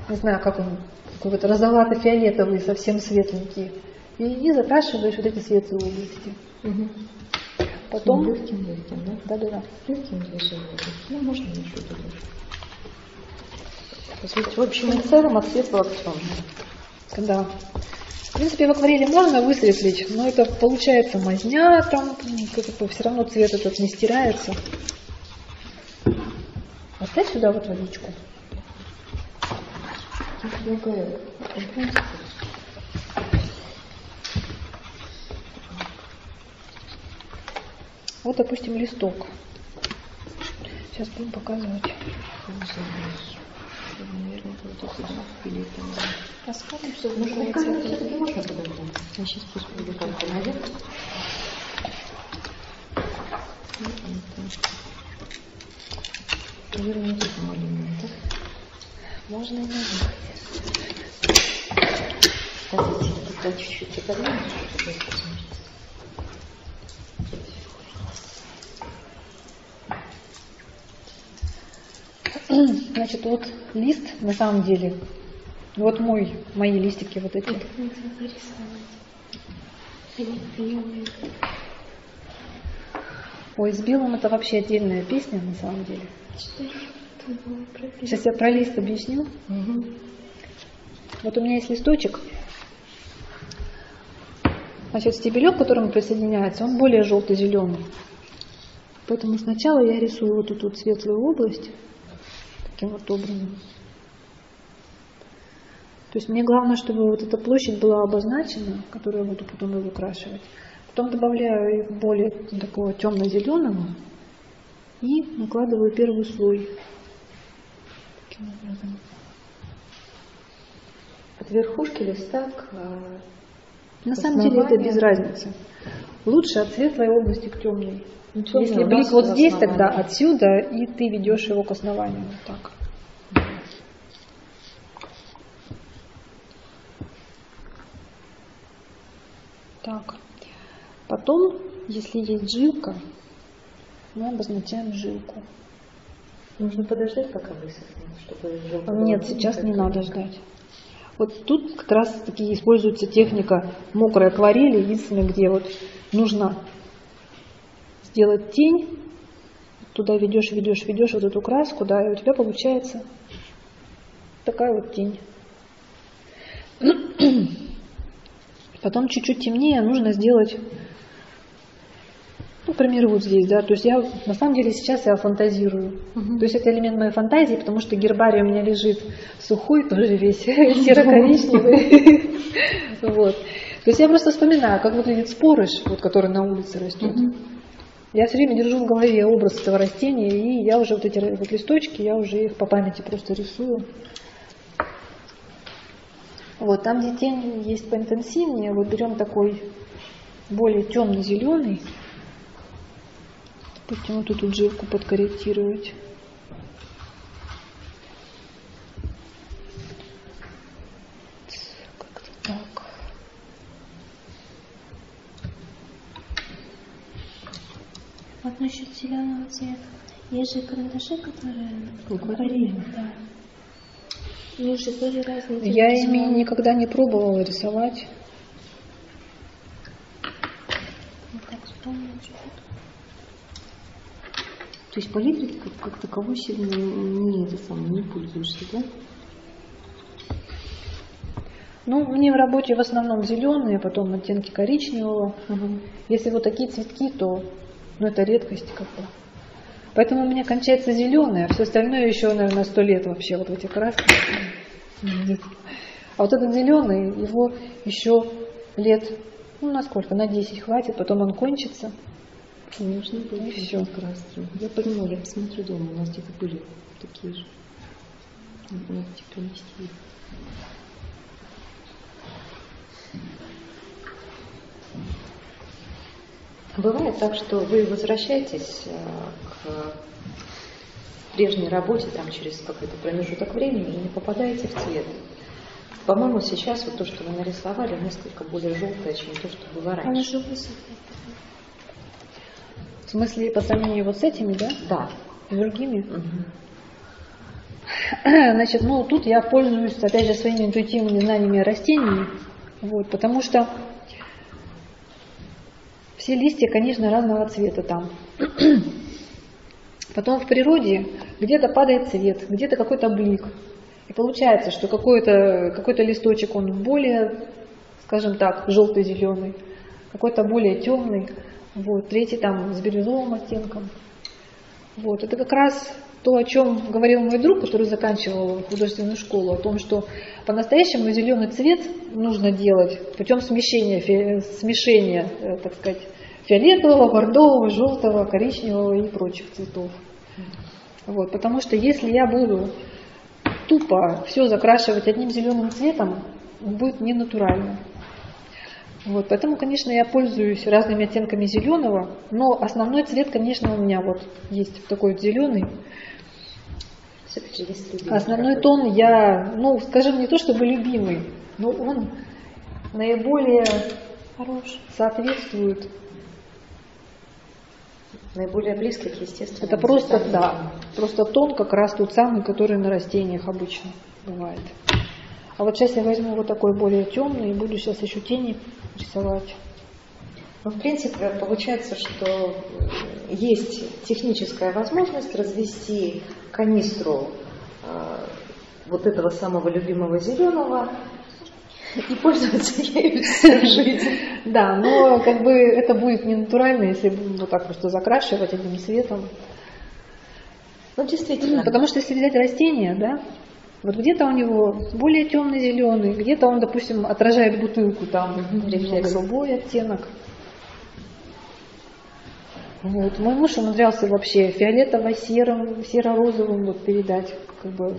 Speaker 2: не знаю, как он, такой вот розовато-фиолетовый, совсем светленький, и, и закрашиваешь вот эти светлые области. Угу. Потом...
Speaker 5: Легким, легким, да?
Speaker 2: Да, да, да.
Speaker 5: Легким движением. Ну, можно еще туда.
Speaker 2: То есть, в общем и целом от светлого к темному. Да. В принципе, в акварели можно высветлить, но это получается мазня, там все равно цвет этот не стирается. Оставь сюда вот водичку. Вот, допустим, листок. Сейчас будем показывать.
Speaker 5: Посмотрим, что можно все-таки можно подойти. Я сейчас пусть буду как-то наверх. Наверное, тут маленькая, да?
Speaker 2: Можно и наверх.
Speaker 5: Подождите, туда чуть-чуть отодвинем, чтобы
Speaker 2: Значит, вот лист на самом деле вот мой, мои листики вот эти. Ой, с белым это вообще отдельная песня на самом деле. Сейчас я про лист объясню. Угу. Вот у меня есть листочек. Значит, стебелек, к которому присоединяется, он более желто-зеленый. Поэтому сначала я рисую вот эту вот светлую область таким вот образом. То есть мне главное, чтобы вот эта площадь была обозначена, которую я буду потом выкрашивать. Потом добавляю более такого темно-зеленого и накладываю первый слой. Таким образом.
Speaker 5: От верхушки листа к
Speaker 2: На самом деле это без разницы. Лучше от светлой области к темной. Ну, Если блик вот здесь, тогда отсюда, и ты ведешь его к основанию. Вот так. Так. Потом, если есть жилка, мы обозначаем жилку.
Speaker 5: Нужно подождать, пока высохнет, чтобы жилка
Speaker 2: Нет, сейчас не надо ждать. Вот тут как раз таки используется техника мокрой акварели, единственное, где вот нужно сделать тень, туда ведешь, ведешь, ведешь вот эту краску, да, и у тебя получается такая вот тень. Потом чуть-чуть темнее нужно сделать, например, вот здесь, да, то есть я, на самом деле, сейчас я фантазирую. Угу. То есть это элемент моей фантазии, потому что гербарий у меня лежит сухой, тоже весь серо-коричневый. Вот. То есть я просто вспоминаю, как выглядит спорыш, вот, который на улице растет. Я все время держу в голове образ этого растения, и я уже вот эти вот листочки, я уже их по памяти просто рисую. Вот, там, где тень есть поинтенсивнее, вот берем такой более темно-зеленый. Вот тут жилку подкорректировать. Как-то так.
Speaker 4: Вот насчет зеленого цвета. Есть же карандаши, которые говорили, да.
Speaker 2: Ну, же тоже разные. Я ими никогда не пробовала рисовать.
Speaker 3: То есть палитрой как, как таковой сильно не, это самое, не пользуешься, да?
Speaker 2: Ну, мне в работе в основном зеленые, потом оттенки коричневого. Если вот такие цветки, то ну, это редкость как бы. Поэтому у меня кончается зеленое, а все остальное еще, наверное, сто лет вообще вот в этих красках. А вот этот зеленый, его еще лет, ну, на сколько, на 10 хватит, потом он кончится.
Speaker 3: Нужно было
Speaker 2: И всё.
Speaker 3: красить. Я понимаю, я посмотрю дома, у нас где-то были такие же. Надо принести.
Speaker 6: Бывает так, что вы возвращаетесь э, к прежней работе там, через какой-то промежуток времени и не попадаете в цвет. По-моему, сейчас вот то, что вы нарисовали, несколько более желтое, чем то, что было раньше.
Speaker 4: Положу высоко.
Speaker 2: В смысле, по сравнению вот с этими, да,
Speaker 6: Да.
Speaker 2: с другими.
Speaker 6: Мгм.
Speaker 2: Значит, ну тут я пользуюсь, опять же, своими интуитивными знаниями о растении, вот, потому что все листья, конечно, разного цвета там. Потом в природе где-то падает цвет, где-то какой-то блик. И получается, что какой-то какой листочек, он более, скажем так, желтый-зеленый, какой-то более темный, вот, третий там с бирюзовым оттенком. Вот, это как раз то, о чем говорил мой друг, который заканчивал художественную школу, о том, что по-настоящему зеленый цвет нужно делать путем смешения, фи- смешения, э, так сказать, фиолетового, бордового, желтого, коричневого и прочих цветов. Вот, потому что если я буду тупо все закрашивать одним зеленым цветом, будет ненатурально. Вот, поэтому, конечно, я пользуюсь разными оттенками зеленого, но основной цвет, конечно, у меня вот есть такой вот зеленый. Основной тон я, ну, скажем, не то чтобы любимый, но он наиболее хорош, соответствует.
Speaker 6: Наиболее близких, естественно.
Speaker 2: Это просто, да, просто тон как раз тот самый, который на растениях обычно бывает. А вот сейчас я возьму вот такой более темный и буду сейчас еще тени рисовать.
Speaker 6: Ну, в принципе, получается, что э, есть техническая возможность развести канистру э, вот этого самого любимого зеленого и пользоваться ею всю жизнь.
Speaker 2: Да, но как бы это будет не натурально, если вот так просто закрашивать одним цветом.
Speaker 6: Ну, действительно.
Speaker 2: Потому что если взять растение, да, вот где-то у него более темный зеленый, где-то он, допустим, отражает бутылку, там
Speaker 6: Рефлекс.
Speaker 2: голубой оттенок. Вот. Мой муж умудрялся вообще фиолетово-серым, серо-розовым вот передать. Как бы.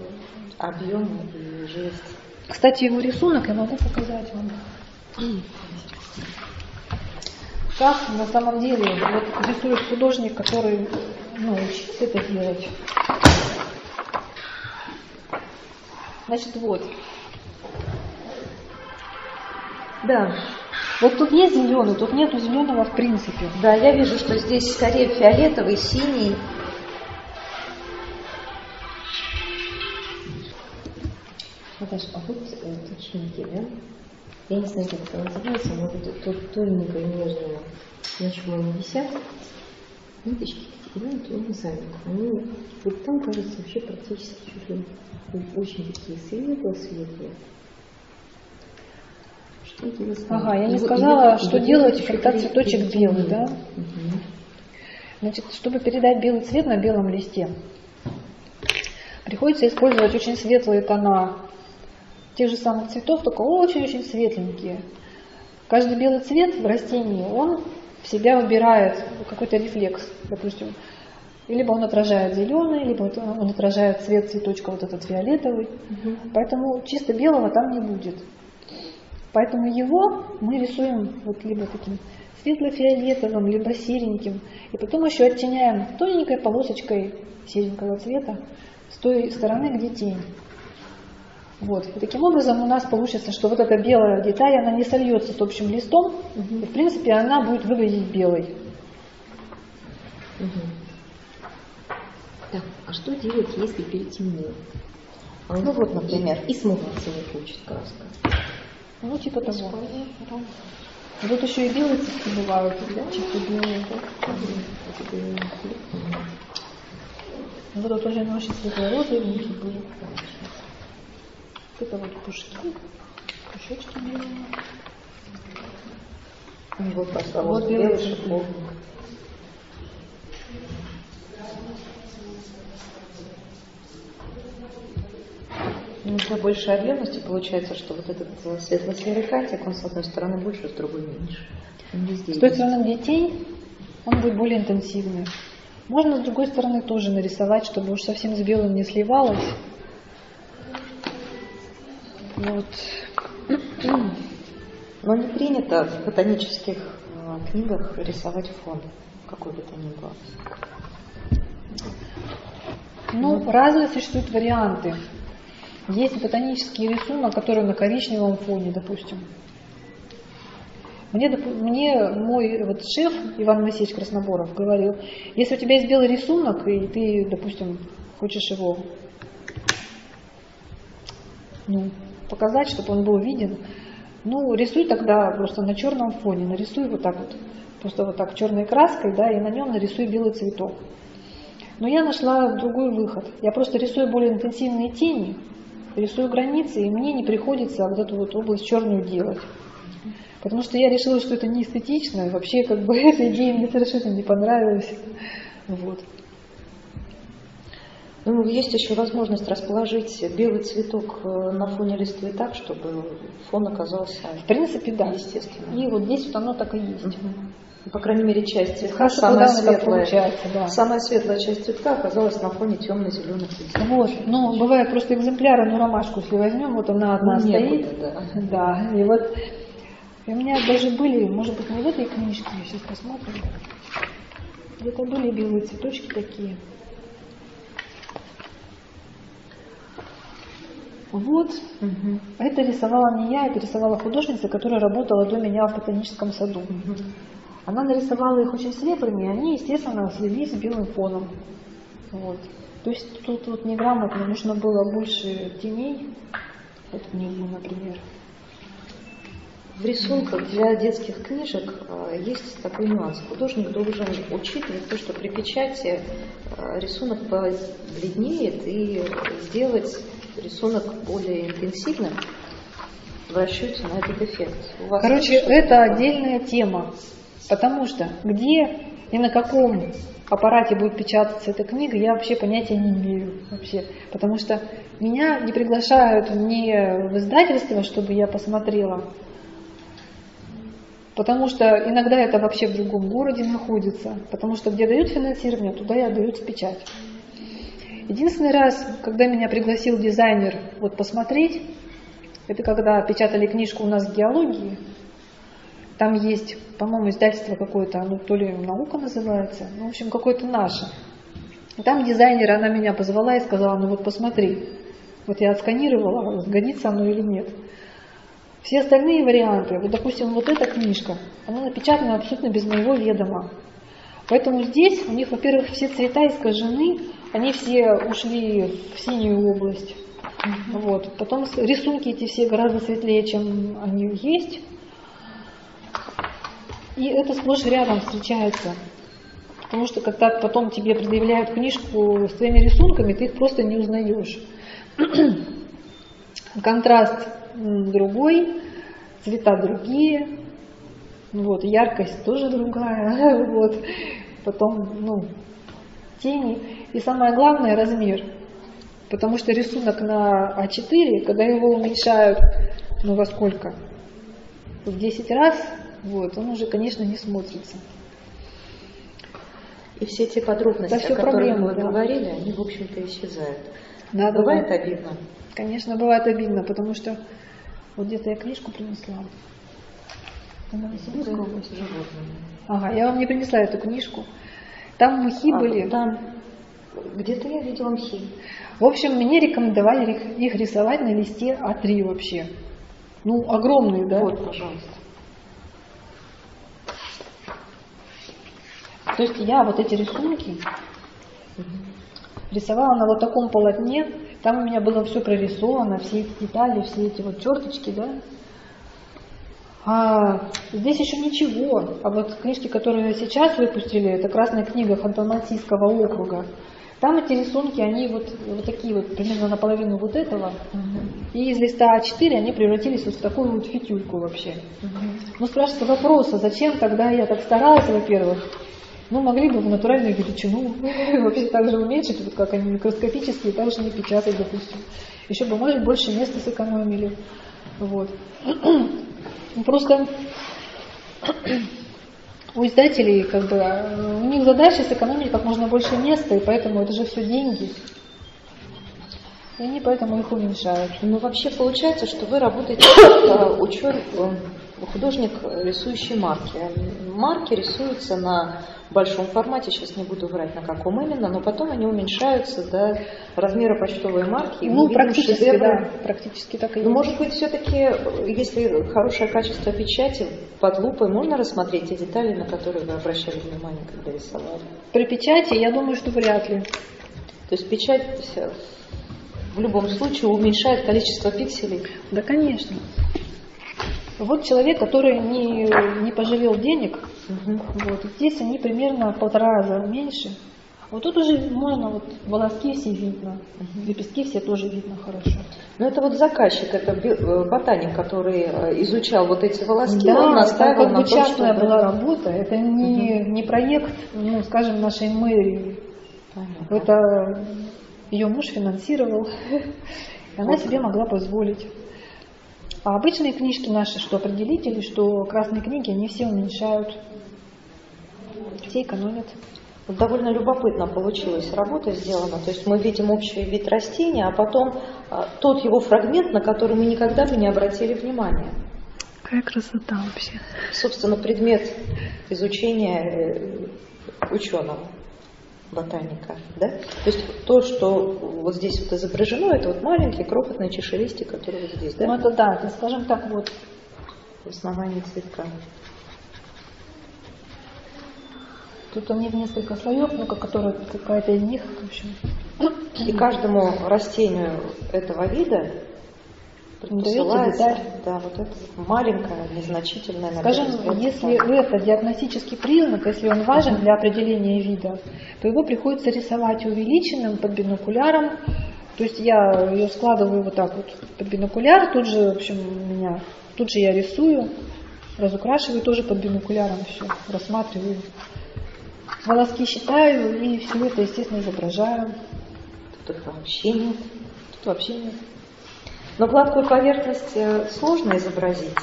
Speaker 6: Объем и жесть.
Speaker 2: Кстати, его рисунок я могу показать вам. Как на самом деле вот рисует художник, который ну, учился это делать. Значит, вот.
Speaker 6: Да,
Speaker 2: Вот тут есть зеленый, тут нету зеленого в принципе.
Speaker 6: да, я вижу, что здесь скорее фиолетовый, синий.
Speaker 3: Наташа, а вот э, уточните, да? Я не знаю, как это называется, но вот тут тоненькое, нежное, на чем они висят, ниточки, понимаете, они сами. Они, вот там, кажется, вообще практически чуть ли очень такие светлые-светлые. Что это за цвет?
Speaker 2: Ага, я не
Speaker 3: И вот-
Speaker 2: сказала,
Speaker 3: вот-
Speaker 2: что
Speaker 3: вот
Speaker 2: делать, когда цветочек белый, да?
Speaker 3: Мгм.
Speaker 2: Значит, чтобы передать белый цвет на белом листе, приходится использовать очень светлые тона тех же самых цветов, только очень-очень светленькие. Каждый белый цвет в растении, он в себя выбирает какой-то рефлекс, допустим. И Либо он отражает зеленый, либо он отражает цвет цветочка вот этот фиолетовый. Поэтому чисто белого там не будет. Поэтому его мы рисуем вот либо таким светло-фиолетовым, либо сереньким. И потом еще оттеняем тоненькой полосочкой серенького цвета с той стороны, где тень. Вот. И таким образом у нас получится, что вот эта белая деталь, она не сольется с общим листом, и в принципе она будет выглядеть белой.
Speaker 3: Мгм. Так, а что делать, если перетемнее? А
Speaker 6: Ну вот, например.
Speaker 3: И, смываться не хочет краска.
Speaker 2: Ну, типа того. Тут еще и белые цветки бывают, да? чисто белые. да. Вот это тоже очень светлые розовенькие были. Вот это вот пушки, пушочки белые.
Speaker 6: Вот, пожалуйста,
Speaker 2: Вот белый
Speaker 6: белый
Speaker 2: шиповник.
Speaker 6: шиповник. Ну, Для большей объемности получается, что вот этот э, светло-серый кантик, он с одной стороны больше, с другой меньше. Везде
Speaker 2: С той стороны, где тень, он будет более интенсивный. Можно с другой стороны тоже нарисовать, чтобы уж совсем с белым не сливалось. Вот.
Speaker 6: Но не принято в ботанических э, книгах рисовать фон, какой бы то ни было.
Speaker 2: Ну, разные существуют варианты. Есть ботанический рисунок, который на коричневом фоне, допустим. Мне, мне мой вот шеф Иван Моисеевич Красноборов говорил, если у тебя есть белый рисунок, и ты, допустим, хочешь его ну, показать, чтобы он был виден, ну, рисуй тогда просто на черном фоне, нарисуй вот так вот, просто вот так черной краской, да, и на нем нарисуй белый цветок. Но я нашла другой выход. Я просто рисую более интенсивные тени, рисую границы, и мне не приходится вот эту вот область черную делать. Потому что я решила, что это не эстетично, вообще как бы эта идея мне совершенно не понравилась. Вот.
Speaker 6: Ну, есть еще возможность расположить белый цветок э, на фоне листвы так, чтобы фон оказался
Speaker 2: В принципе, да.
Speaker 6: естественным.
Speaker 2: И вот здесь вот оно так и есть.
Speaker 6: Мгм. По крайней мере, часть цветка,
Speaker 2: Хорошо,
Speaker 6: самая светлая,
Speaker 2: да.
Speaker 6: самая светлая часть цветка оказалась на фоне темно-зеленых листьев.
Speaker 2: Вот, ну, бывает просто экземпляры, ну, ромашку, если возьмем, вот она одна
Speaker 6: Ну,
Speaker 2: стоит.
Speaker 6: некуда, да.
Speaker 2: Да, и вот и у меня даже были, может быть, не в этой книжке, я сейчас посмотрим. Где-то были белые цветочки такие. Вот,
Speaker 6: Мгм.
Speaker 2: это рисовала не я, это рисовала художница, которая работала до меня в ботаническом саду. Она нарисовала их очень светлыми, и они, естественно, слились с белым фоном. Вот. То есть тут вот неграмотно нужно было больше теней, вот внизу, например.
Speaker 6: В рисунках для детских книжек э, есть такой нюанс. Художник должен учитывать то, что при печати э, рисунок побледнеет и сделать рисунок более интенсивным в расчете на этот эффект.
Speaker 2: Короче, это отдельная тема, потому что где и на каком аппарате будет печататься эта книга, я вообще понятия не имею вообще, потому что меня не приглашают не в издательство, чтобы я посмотрела, потому что иногда это вообще в другом городе находится, потому что где дают финансирование, туда и отдают в печать. Единственный раз, когда меня пригласил дизайнер вот посмотреть, это когда печатали книжку у нас в геологии. Там есть, по-моему, издательство какое-то, ну то ли наука называется, ну в общем какое-то наше. Там дизайнер, она меня позвала и сказала, ну вот посмотри, вот я отсканировала, годится оно или нет. Все остальные варианты, вот допустим, вот эта книжка, она напечатана абсолютно без моего ведома. Поэтому здесь у них, во-первых, все цвета искажены, они все ушли в синюю область. Вот. Потом рисунки эти все гораздо светлее, чем они есть. И это сплошь рядом встречается. Потому что когда потом тебе предъявляют книжку с твоими рисунками, ты их просто не узнаешь. Контраст другой, цвета другие, вот, яркость тоже другая, вот, потом, ну, тени, и самое главное размер, потому что рисунок на А4, когда его уменьшают, ну, во сколько, в 10 раз, вот, он уже, конечно, не смотрится.
Speaker 6: И все те подробности,
Speaker 2: всё
Speaker 6: о которых
Speaker 2: проблемы,
Speaker 6: вы
Speaker 2: да.
Speaker 6: говорили, они, в общем-то, исчезают.
Speaker 2: Надо
Speaker 6: Бывает
Speaker 2: вот-
Speaker 6: обидно?
Speaker 2: Конечно, бывает обидно, потому что вот где-то я книжку принесла.
Speaker 6: Животные.
Speaker 2: Ага, я вам не принесла эту книжку. Там мхи
Speaker 6: А,
Speaker 2: были.
Speaker 6: Там где-то я видела мхи.
Speaker 2: В общем, мне рекомендовали их- рисовать на листе А3 вообще. Ну, огромные, да?
Speaker 6: Вот, пожалуйста.
Speaker 2: То есть я вот эти рисунки рисовала на вот таком полотне. Там у меня было все прорисовано, все эти детали, все эти вот черточки, да. А здесь еще ничего. А вот книжки, которые сейчас выпустили, это Красная книга Ханты-Мансийского округа. Там эти рисунки, они вот, вот такие вот, примерно наполовину вот этого. И из листа А4 они превратились вот в такую вот фитюльку вообще. Ну, спрашивается вопрос, а зачем тогда я так старалась, во-первых? Ну, могли бы в натуральную величину вообще так же уменьшить, вот как они микроскопические, так же не печатать, допустим. Еще бы, может, больше места сэкономили. Вот. Просто у издателей, как бы, у них задача сэкономить как можно больше места, и поэтому это же все деньги. И они поэтому их уменьшают.
Speaker 3: Ну, вообще получается, что вы работаете э, художник, э, рисующий марки. Марки рисуются на большом формате, сейчас не буду врать на каком именно, но потом они уменьшаются до размера почтовой марки.
Speaker 2: Ну,
Speaker 3: видим
Speaker 2: практически,
Speaker 3: шедевры.
Speaker 2: да, практически так и
Speaker 3: Ну,
Speaker 2: есть.
Speaker 3: может быть, все-таки, если хорошее качество печати, под лупой можно рассмотреть те детали, на которые вы обращали внимание, когда рисовали?
Speaker 2: При печати, я думаю, что вряд ли.
Speaker 3: То есть печать э, в любом случае уменьшает количество пикселей.
Speaker 2: Да, конечно. Вот человек, который не, не пожалел денег, вот, здесь они примерно в полтора раза меньше. Вот тут уже можно, вот волоски все видно, лепестки все тоже видно хорошо.
Speaker 3: Но это вот заказчик, это э, ботаник, который э, изучал вот эти волоски,
Speaker 2: Да,
Speaker 3: он
Speaker 2: это
Speaker 3: наставил
Speaker 2: как
Speaker 3: на
Speaker 2: бы
Speaker 3: то,
Speaker 2: частная была работа, это не, не проект, ну, скажем, нашей мэрии.
Speaker 3: Понятно.
Speaker 2: Это ее муж финансировал, и она себе могла позволить. А обычные книжки наши, что определители, что красные книги, они все уменьшают, все экономят.
Speaker 3: Вот Довольно любопытно получилась работа сделана. То есть мы видим общий вид растения, а потом а, тот его фрагмент, на который мы никогда бы не обратили внимания.
Speaker 2: Какая красота вообще.
Speaker 3: Собственно, предмет изучения э, ученого, ботаника. Да? То есть то, что вот здесь вот изображено, это вот маленький крохотный чешелистик, который вот здесь, да?
Speaker 2: Ну это да, это, скажем так, вот
Speaker 3: в основании цветка.
Speaker 2: Тут они в несколько слоев, ну, которая какая-то из них, в общем,
Speaker 3: И каждому растению этого вида предпосылается,
Speaker 2: деталь.
Speaker 3: да, вот это маленькая, незначительная, на
Speaker 2: Скажем, если это диагностический признак, если он важен для определения вида, то его приходится рисовать увеличенным под бинокуляром. То есть я ее складываю вот так вот под бинокуляр, тут же, в общем, у меня, тут же я рисую, разукрашиваю тоже под бинокуляром все, рассматриваю. Волоски считаю и все это, естественно, изображаю.
Speaker 3: Тут их вообще нет.
Speaker 2: Тут вообще нет.
Speaker 3: Но гладкую поверхность э, сложно изобразить,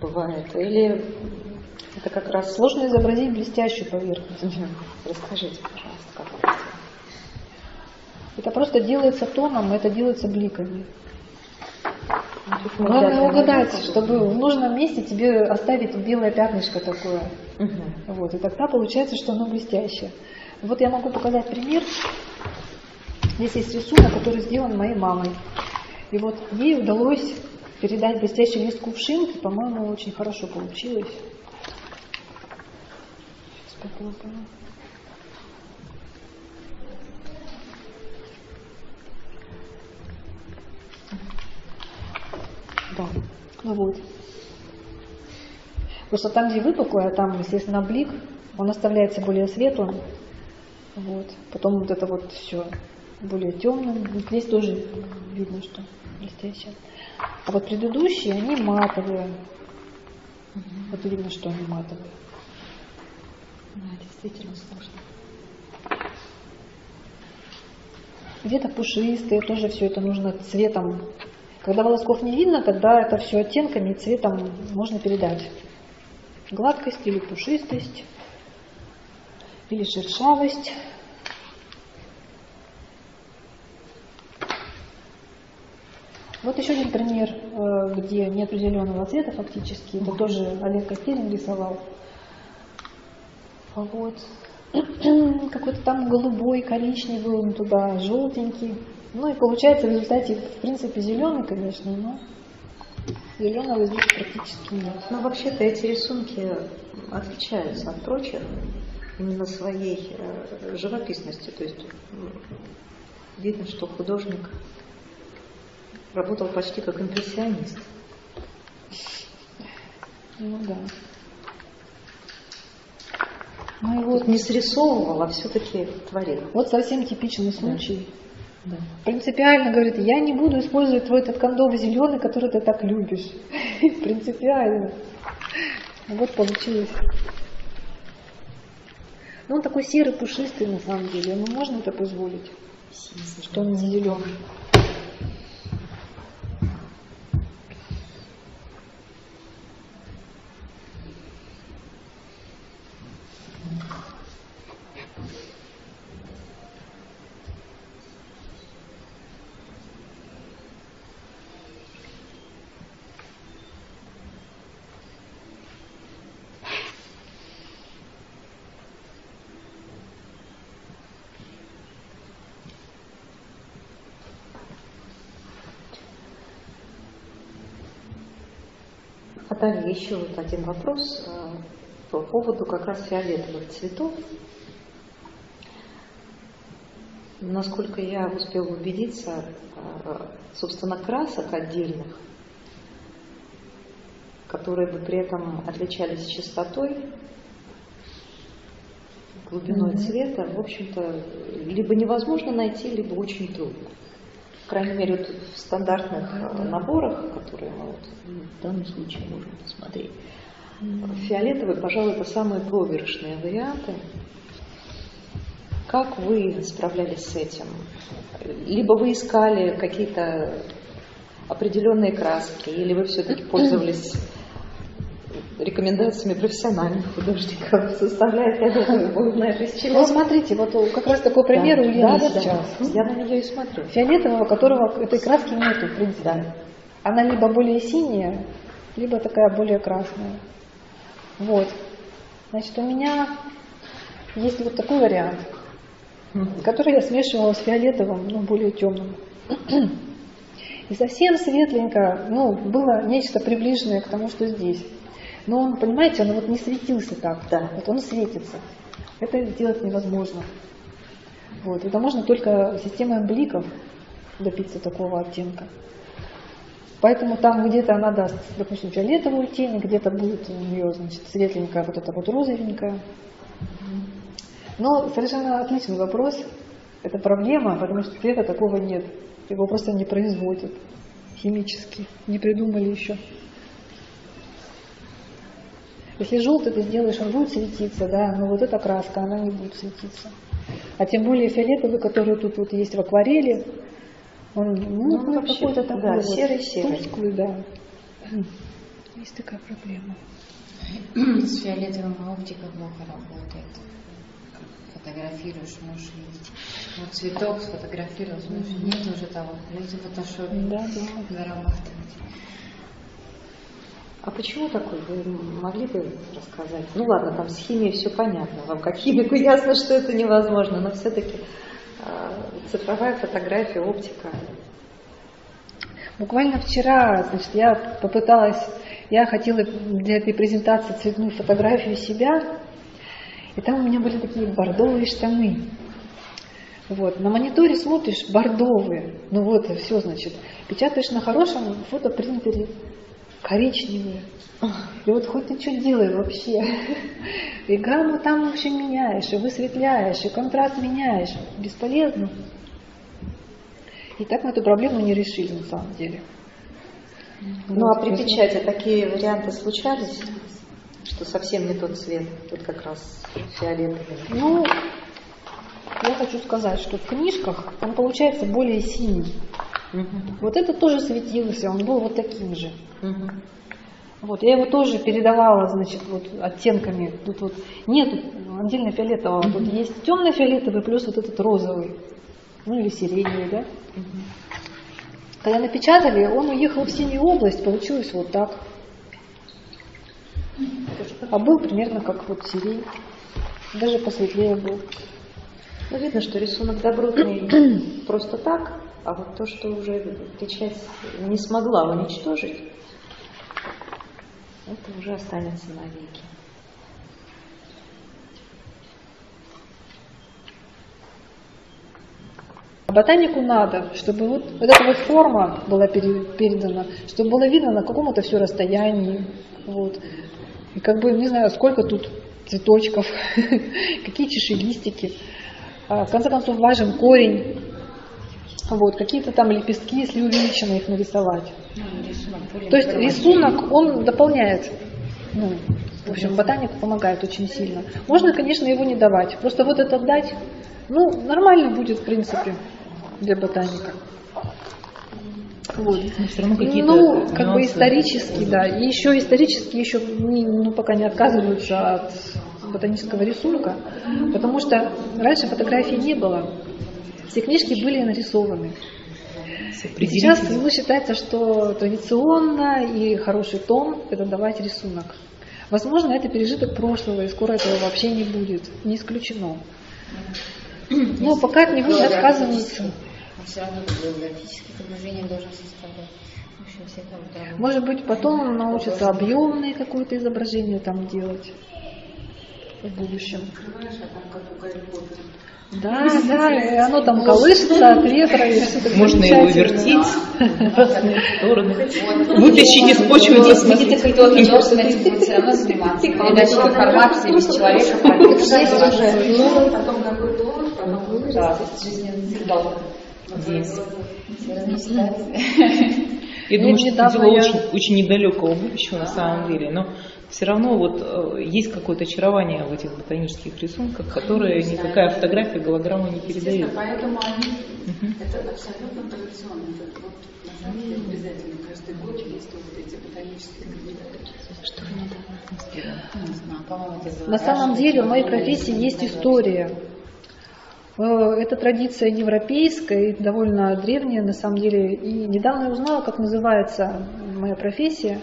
Speaker 3: бывает, или это как раз
Speaker 2: Сложно изобразить блестящую поверхность.
Speaker 3: Расскажите, пожалуйста, как это?
Speaker 2: Это просто делается тоном, это делается бликами.
Speaker 3: Ну,
Speaker 2: Главное угадать, чтобы в нужном месте тебе оставить белое пятнышко такое.
Speaker 3: Мгм.
Speaker 2: Вот, и тогда получается, что оно блестящее. Вот я могу показать пример. Здесь есть рисунок, который сделан моей мамой. И вот ей удалось передать блестящий лист кувшин, и, по-моему, очень хорошо получилось. Сейчас.
Speaker 3: Да.
Speaker 2: Ну вот. Просто там, где выпуклое, там, естественно, блик, он оставляется более светлым. Вот. Потом вот это вот все более темным. Здесь тоже видно, что блестящее. А вот предыдущие, они матовые. Вот видно, что они матовые.
Speaker 3: Да, действительно сложно.
Speaker 2: Где-то пушистые, тоже все это нужно цветом. Когда волосков не видно, тогда это все оттенками и цветом можно передать. Гладкость или пушистость, или шершавость. Вот еще один пример, э, где нет определенного цвета фактически. Это тоже Олег Костерин рисовал. Вот. Какой-то там голубой, коричневый, он туда желтенький. Ну и получается в результате, в принципе, зеленый, конечно, но зеленого здесь практически нет.
Speaker 3: Но вообще-то эти рисунки отличаются от прочих именно своей э, живописностью. То есть видно, что художник работал почти как импрессионист.
Speaker 2: Ну да. Ну и
Speaker 3: Вот не срисовывал, а все-таки творил.
Speaker 2: вот совсем типичный случай. Принципиально говорит, я не буду использовать твой этот кондом зеленый, который ты так любишь. Принципиально. Вот получилось. Ну, он такой серый, пушистый на самом деле. Ему можно это позволить, что он не зеленый.
Speaker 3: Наталья, еще вот один вопрос э, по поводу как раз фиолетовых цветов. Насколько я успела убедиться, э, собственно, красок отдельных, которые бы при этом отличались чистотой, глубиной цвета, в общем-то, либо невозможно найти, либо очень трудно. По крайней мере, вот в стандартных э, наборах, которые мы вот в данном случае можем посмотреть, фиолетовый, пожалуй, это самые проигрышные варианты. Как вы справлялись с этим? Либо вы искали какие-то определенные краски, или вы все-таки пользовались рекомендациями профессиональных художников, составляя фиолетовый, бог знает из чего?
Speaker 2: Вот смотрите, вот как раз такой пример у Лены
Speaker 3: да, да,
Speaker 2: сейчас.
Speaker 3: да. Я на нее и смотрю.
Speaker 2: Фиолетового, которого этой краски нету, в принципе.
Speaker 3: Да.
Speaker 2: Она либо более синяя, либо такая более красная. Вот. Значит, у меня есть вот такой вариант, который я смешивала с фиолетовым, ну, более темным. И совсем светленько, ну, было нечто приближенное к тому, что здесь. Но он, понимаете, он вот не светился так.
Speaker 3: Да.
Speaker 2: Вот он светится. Это сделать невозможно. Вот. Это можно только системой бликов добиться такого оттенка. Поэтому там где-то она даст, допустим, фиолетовую тень, где-то будет у нее, значит, светленькая, вот эта вот розовенькая. Но совершенно отличный вопрос. Это проблема, потому что цвета такого нет. Его просто не производят химически. Не придумали еще. Если желтый ты сделаешь, он будет светиться, да, но вот эта краска, она не будет светиться. А тем более фиолетовый, который тут вот есть в акварели, он ну,
Speaker 3: Ну,
Speaker 2: ну,
Speaker 3: вообще,
Speaker 2: какой-то такой
Speaker 3: да,
Speaker 2: вот
Speaker 3: серый-серый.
Speaker 2: тусклый, да. Есть такая проблема.
Speaker 6: С фиолетовым оптика плохо работает. Фотографируешь, можешь видеть. Вот цветок сфотографировал, смотришь, нет уже того. Люди в фотошопе
Speaker 2: Да, да.
Speaker 6: зарабатывать.
Speaker 3: А почему такой? Вы могли бы рассказать? Ну ладно, там с химией все понятно. Вам как химику ясно, что это невозможно, но все-таки цифровая фотография, оптика.
Speaker 2: Буквально вчера, значит, я попыталась, я хотела для этой презентации цветную фотографию себя, и там у меня были такие бордовые штаны. Вот. На мониторе смотришь бордовые, ну вот все, значит, печатаешь на хорошем фотопринтере коричневые. И вот хоть ты что делай вообще. И гамму там, в общем, меняешь, и высветляешь, и контраст меняешь. Бесполезно. И так мы эту проблему не решили на самом деле.
Speaker 3: Ну а
Speaker 2: Вот,
Speaker 3: при печати такие варианты случались, что совсем не тот цвет, вот как раз фиолетовый.
Speaker 2: Ну, я хочу сказать, что в книжках он получается более синий. Вот это тоже светился, он был вот таким же. Вот, я его тоже передавала, значит, вот оттенками. Тут вот нет отдельно фиолетового, тут есть темно-фиолетовый плюс вот этот розовый, ну или сиреневый, да. Когда напечатали, он уехал в синюю область, получилось вот так. А был примерно как вот сирень, даже посветлее был.
Speaker 3: Ну, видно, что рисунок добротный просто так, а вот то, что уже печать не смогла уничтожить, это уже останется навеки.
Speaker 2: А Ботанику надо, чтобы вот, вот эта вот форма была пере- передана, чтобы было видно на каком это все расстоянии. Вот. И как бы, не знаю, сколько тут цветочков, какие чешелистики. А, В конце концов, важен корень. Вот, какие-то там лепестки, если увеличенно их нарисовать. То есть рисунок, он дополняет, ну, в общем, ботанику помогает очень сильно. Можно, конечно, его не давать. Просто вот это дать, ну, нормально будет, в принципе, для ботаника. Вот.
Speaker 1: Но все равно какие-то
Speaker 2: Ну, как бы исторически, да. И еще исторически еще ну, пока не отказываются от ботанического рисунка, потому что раньше фотографий не было. Все книжки были нарисованы. Сейчас ну, считается, что традиционно и хороший тон – это давать рисунок. Возможно, это пережиток прошлого, и скоро этого вообще не будет. Не исключено. Но пока от него не отказываются.
Speaker 7: Он все равно географическое изображение должен составлять. Там.
Speaker 2: Может быть, потом он научится объемное какое-то изображение там делать в будущем. Да, да, и оно там колышется от ветра и все так
Speaker 1: Можно его вертеть в разные стороны. Вытащить из почвы,
Speaker 7: Если
Speaker 1: посмотреть.
Speaker 7: кто-то должен этим все равно заниматься. Передача информации без человека практически Да, жизненный цикл.
Speaker 1: Есть.
Speaker 7: Разные ситуации.
Speaker 1: Я думаю, что это дело очень, очень недалекого будущего на самом деле, но все равно вот э, есть какое-то очарование в этих ботанических рисунках, которое никакая фотография голограмма не передает.
Speaker 8: Поэтому они, это абсолютно традиционно. Это вот, на самом деле, обязательно каждый год есть вот эти ботанические
Speaker 7: Не знаю, по-моему, это
Speaker 2: На самом деле в моей профессии есть история. Э, Эта традиция европейская и довольно древняя на самом деле. И недавно я узнала, как называется моя профессия.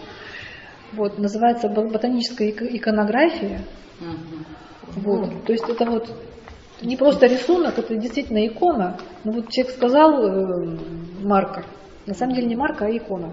Speaker 2: Вот, называется бо- ботаническая ик- иконография. Вот. То есть это вот не просто рисунок, это действительно икона. Ну вот человек сказал э, марка. На самом деле не марка, а икона.